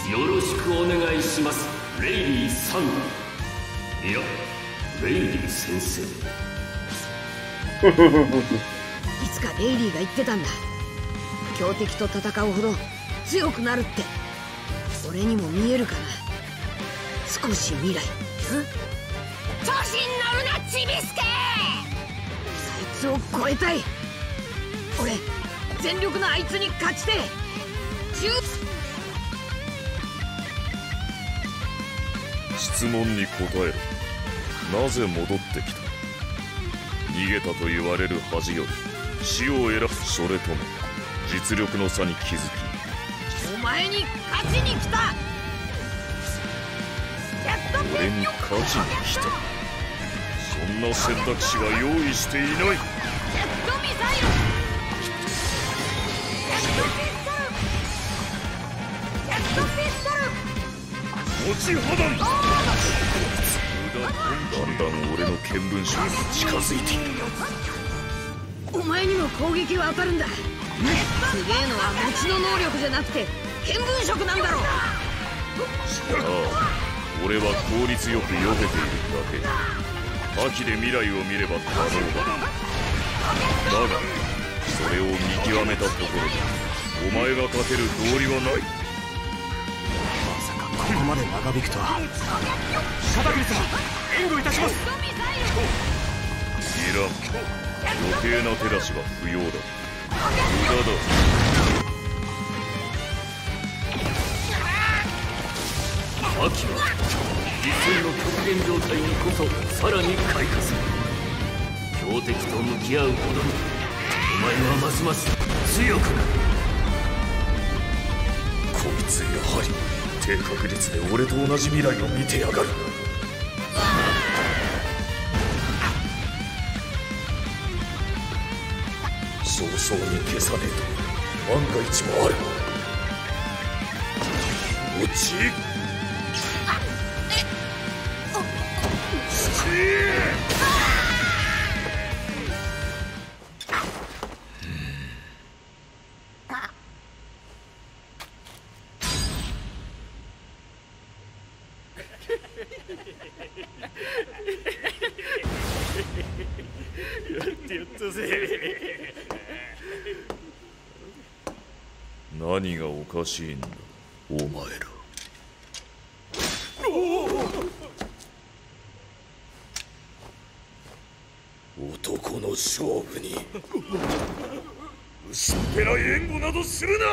ん。よろしくお願いします。レイリーさんいやレイリー先生。いつかレイリーが言ってたんだ。強敵と戦うほど強くなるって。俺にも見えるかな。少し未来。調子に乗るなチビスケ！そいつを超えたい。俺全力のあいつに勝ちて質問に答えろなぜ戻ってきた？逃げたと言われる恥より死を選ぶそれとも実力の差に気づきお前に勝ちに来た！俺に勝ちに来た。そんな選択肢は用意していない。ジェットミサイルジェットピストルジェットピストル持ち肌にだんだん俺の見聞色に近づいているお前にも攻撃は当たるんだ。すげえのは持ちの能力じゃなくて見聞色なんだろう。ああ俺は効率よく避けているだけ。覇気で未来を見れば可能だ。だがそれを見極めたところでお前が勝てる道理はない。ここまで長引くとは。片桐様援護いたしますいらん余計な手出しは不要だ無駄だ秋は実戦の極限状態にこそさらに開花する強敵と向き合うほどにお前はますます強くなるこいつやはり低確率で俺と同じ未来を見てやがる。早々に消さねえと。万が一もある。落ち。や何がおかしいんだ。お前ら。男の勝負に。薄っぺらい援護などするな。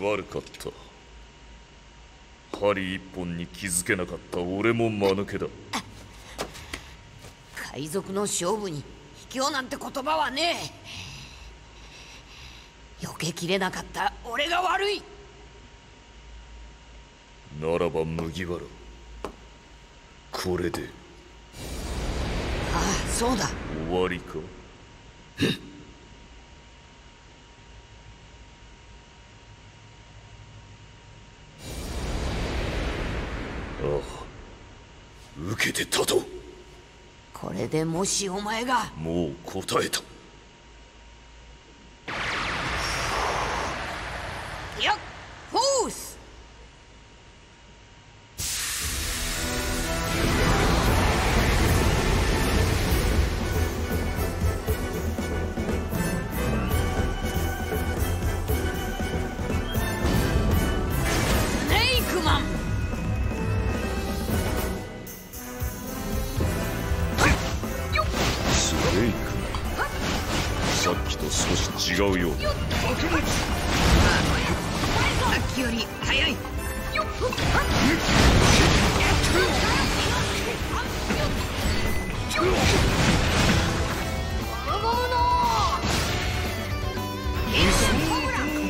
悪かった。針一本に気づけなかった俺も間抜けだ。海賊の勝負に卑怯なんて言葉はねえ。避けきれなかった。俺が悪い。ならば麦わら。これで。ああそうだ。終わりか？ああ。受けて立とう。これでもしお前が。もう答えたいやフォーススネークマン。スネークさっきと少し違うようより早い。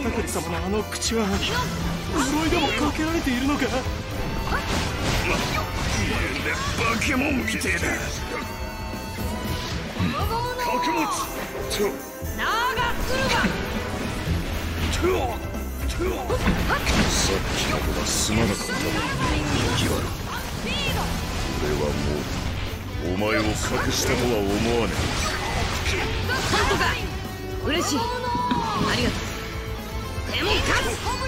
片桐様のあの口は呪いでもかけられているのか化け物みてえだ覚物ナーガクルバさっきのことはすまなかった麦わら俺はもうお前を隠したとは思わねなんとか嬉しい。ありがとう。でも勝つ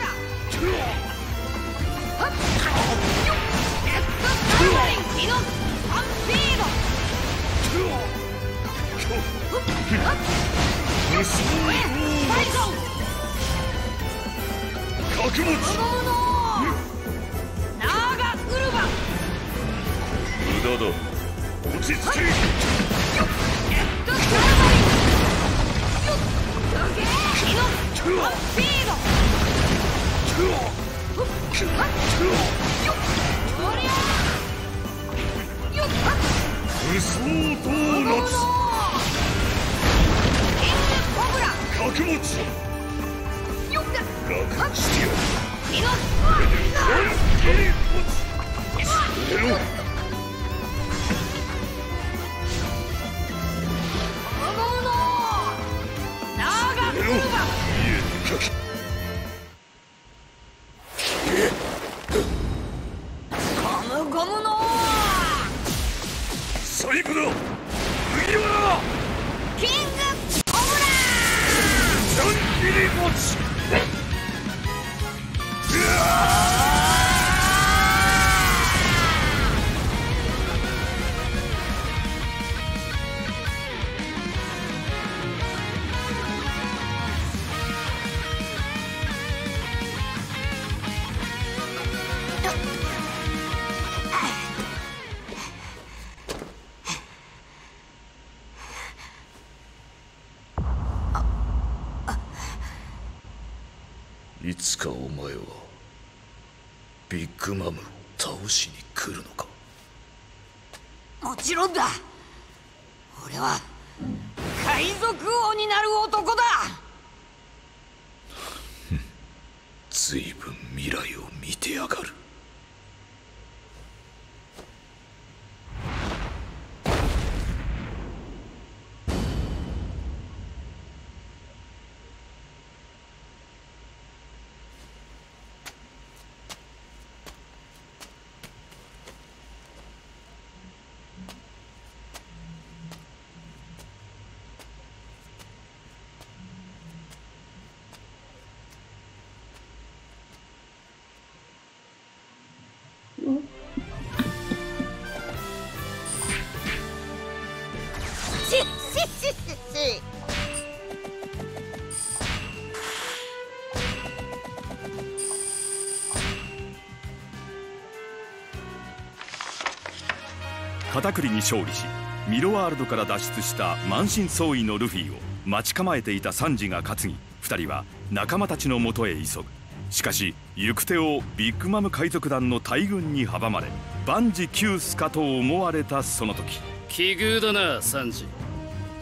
片栗に勝利しミロワールドから脱出した満身創痍のルフィを待ち構えていたサンジが担ぎ二人は仲間たちのもとへ急ぐ。しかし行く手をビッグマム海賊団の大軍に阻まれ万事休すかと思われたその時。奇遇だなサンジ。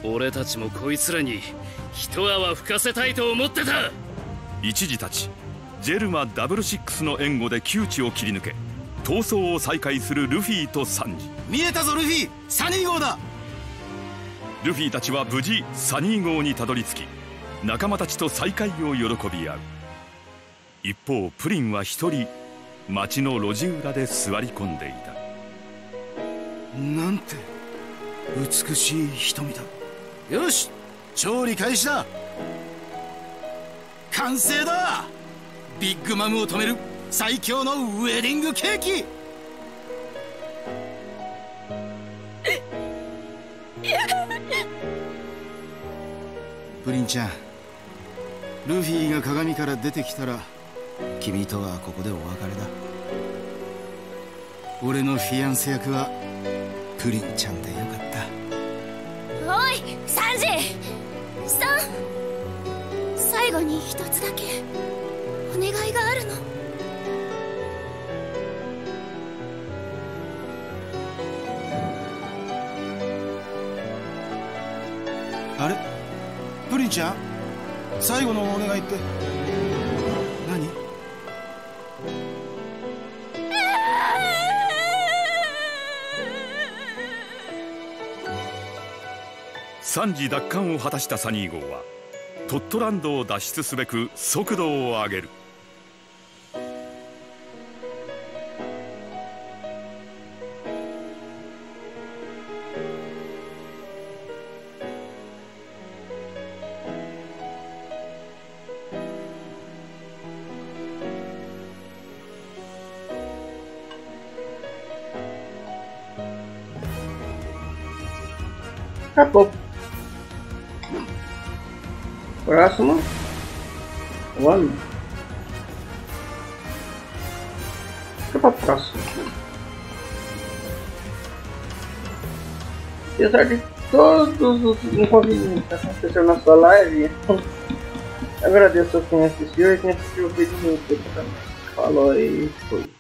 俺たちもこいつらに一泡吹かせたいと思ってた。一時たちジェルマダブルシックスの援護で窮地を切り抜け逃走を再開するルフィとサンジ見えたぞルフィ。サニー号だ。ルフィたちは無事サニー号にたどり着き仲間たちと再会を喜び合う。一方プリンは一人町の路地裏で座り込んでいた。なんて美しい瞳だ。よし調理開始だ。完成だ。ビッグマムを止める最強のウェディングケーキプリンちゃん。ルフィが鏡から出てきたら君とはここでお別れだ。俺のフィアンセ役はプリンちゃんでよかった。おいサンジ。さん。最後に一つだけお願いがあるの。ンちゃん？最後のお願いって？何？3次奪還を果たしたサニー号はトットランドを脱出すべく速度を上げる。Próximo. One. Fica pra próximo. Apesar de todos os inconvenientes que aconteceram na sua live, agradeço a quem assistiu e quem assistiu o vídeo no também. Falou aí, foi.